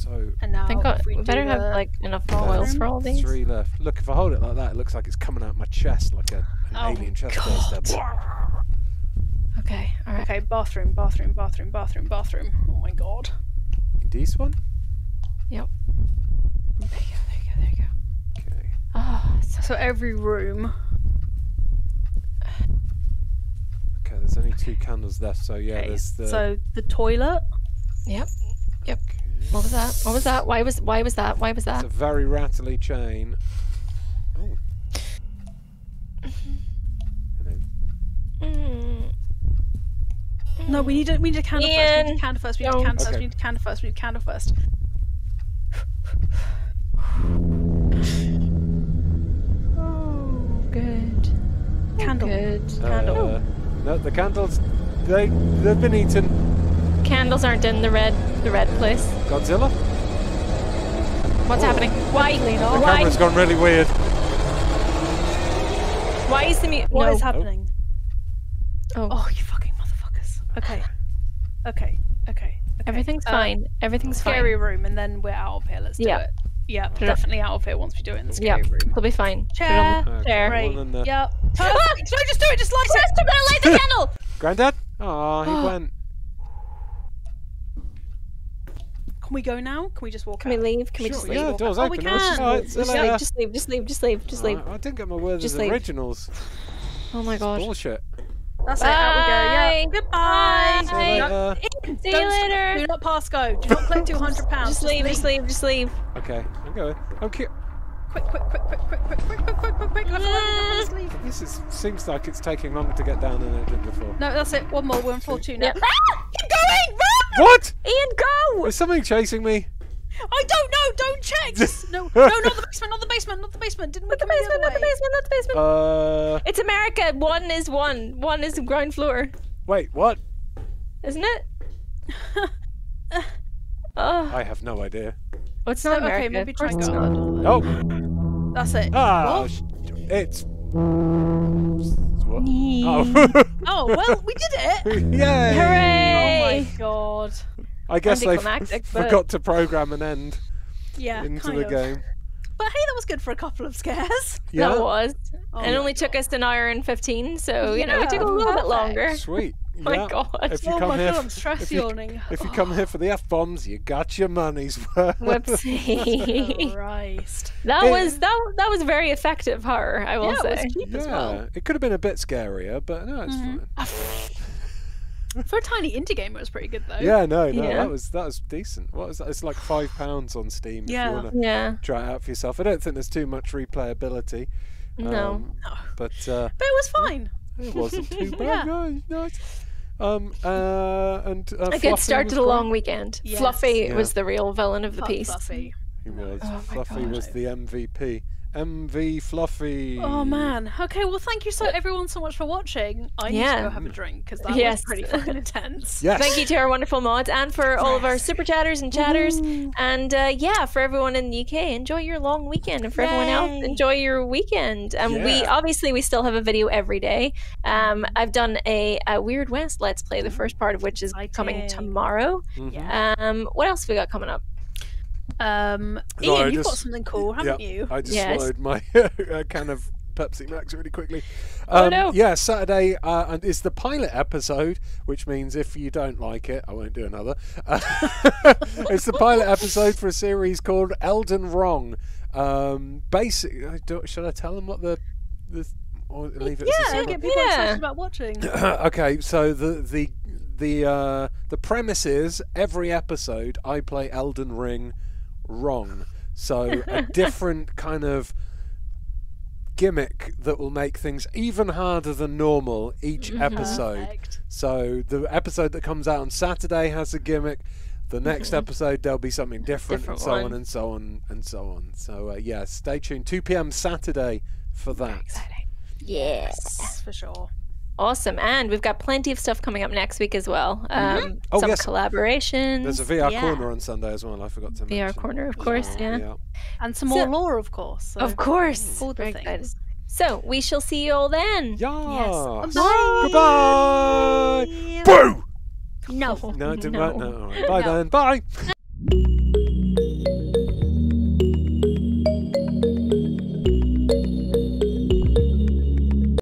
So And now Thank God. we, We better have like enough oils for all these. three left. Look, if I hold it like that, it looks like it's coming out my chest like a, an Oh, alien chest God. burster. [laughs] Okay, all right. Okay, bathroom, bathroom, bathroom, bathroom, bathroom. Oh my god. This one? Yep. There you go. There you go. There you go. Okay. Oh, so So every room. Okay, there's only two candles left, so yeah, Okay, there's the. So the toilet. yep. Okay. What was that? What was that? Why was why was that? Why was that? It's a very rattly chain. Oh. Hello. Mm. No, we need a we need a candle first. We need a candle first. We need a don't. candle first. We need a candle first. We need a candle first. Oh, good. Candle. Good. Candle. Uh, no, the candles. They they've been eaten. Candles aren't in the red the red place. Godzilla. What's Oh. happening? Why? The Why? camera's gone really weird. Why is the mute? What no. is happening? Oh, Oh, you fucking motherfuckers. Okay. [laughs] Okay. Okay. okay. everything's Uh, fine. Everything's Scary fine. Scary room, and then we're out of here. Let's do Yeah. it. Yeah, Put definitely out of here once we do it in the scary Yep. room. It'll be fine. Put it Chair. on the chair. Great. one in the- Yep. [laughs] Perfect. no, just do it. Just light it. I'm gonna light the [laughs] candle. Granddad? Oh, he went. Can we go now? Can we just walk Can we leave? Can we Sure, just yeah, oh, leave? doors Oh, open. we just- can. Just see you Just leave, just leave, just leave, just leave, just leave. I didn't get my word Just as leave. originals. Oh my god. Bullshit. That's it. Out we go. Yeah. Bye. Goodbye. See you Bye. later. See you Don't- later. Do not pass go. Do not collect two hundred pounds. Just leave, just leave, just leave. Okay, I'm going. I'm cute. Quick, quick, quick, quick, quick, quick, quick, quick, quick, quick, quick. Left, right, left, just leave. This is, seems like it's taking longer to get down than it did before. No, that's it. One more. We're on floor two now. Yep. Ah! Keep going! Run! What? Ian, go! Is something chasing me? I don't know. Don't check. Just- no, no, not the basement. Not the basement. Not the basement. Didn't we Not the come in basement, the not the other way? basement, not the basement. Uh, It's America. One is one. One is ground floor. wait, what? Isn't it? oh, I have no idea. Oh, it's So, not okay, America. maybe try course and go. Oh, That's it. ah, What? it's. What? Oh, Oh well, we did it. [laughs] yay! Oh my god. I guess they but- forgot to program an end Yeah. into kind the of. game. But hey, that was good for a couple of scares. [laughs] Yeah, That was. Oh it my only took us an hour and 15, so, you know, it took a Yeah, little bit longer. sweet. [laughs] My yeah. God. If you oh come my here, god, f- I'm stress if you, yawning. if you come here for the f bombs, you got your money's [laughs] worth. Whoopsie. Christ. [laughs] that It- was that that was very effective horror, I will yeah, say. it was cheap as well. It could have been a bit scarier, but no, it's Mhm. fine. For a tiny indie game, it was pretty good though. Yeah, no, no, Yeah. that was that was decent. What was that? It's like five pounds on Steam if Yeah. you want to Yeah. try it out for yourself. I don't think there's too much replayability. No. um, No. but uh, But it was fine. it wasn't too Yeah. bad. No, nice. Um, uh, and uh, a good Fluffy start to the long weekend. Yes. Fluffy Yeah. was the real villain of the Fuck piece. Fluffy. He was. Oh my Fluffy was the MVP. MV Fluffy. Oh man. Okay, well thank you so everyone so much for watching. I need to go have a drink because that Yes. was pretty fucking intense. [laughs] Yes. Thank you to our wonderful mods and for all of our super chatters and chatters. And uh, yeah, for everyone in the UK, enjoy your long weekend. And for everyone else, enjoy your weekend. And we obviously we still have a video every day. Um, I've done a, a Weird West Let's Play, the first part of which is coming Exciting. tomorrow. Mhm. Yeah. Um, what else have we got coming up? Um, No, I Ian, you've got something cool, haven't yeah, you? I just Yes. swallowed my [laughs] uh, can of Pepsi Max really quickly. Um, Oh, no. Yeah, Saturday uh, and is the pilot episode, which means if you don't like it, I won't do another. Uh, [laughs] it's the pilot episode for a series called Elden Wrong. Um, basic. Should I tell them what the the or leave it? as a Yeah, get people Yeah. excited about watching. [coughs] okay, so the the the uh, the premise is every episode I play Elden Ring wrong. So a [laughs] different kind of gimmick that will make things even harder than normal each episode. Perfect. So the episode that comes out on Saturday has a gimmick. The next episode there'll be something different, Different and so on and so on and so on. So uh, yeah, stay tuned. 2 p.m. Saturday for that. Exciting. Yes. for sure. Awesome. And we've got plenty of stuff coming up next week as well. Um, Oh, some yes. collaborations. There's a VR Yeah. corner on Sunday as well. I forgot to VR mention. VR corner, of course, well, yeah. And some So- more lore, of course. So. Of course. All the Very excited. things. So we shall see you all then. Yeah. Yes. Goodbye. Boo. No. [laughs] No, it didn't No. work. No. All right. [laughs] Bye No. then. Bye. [laughs]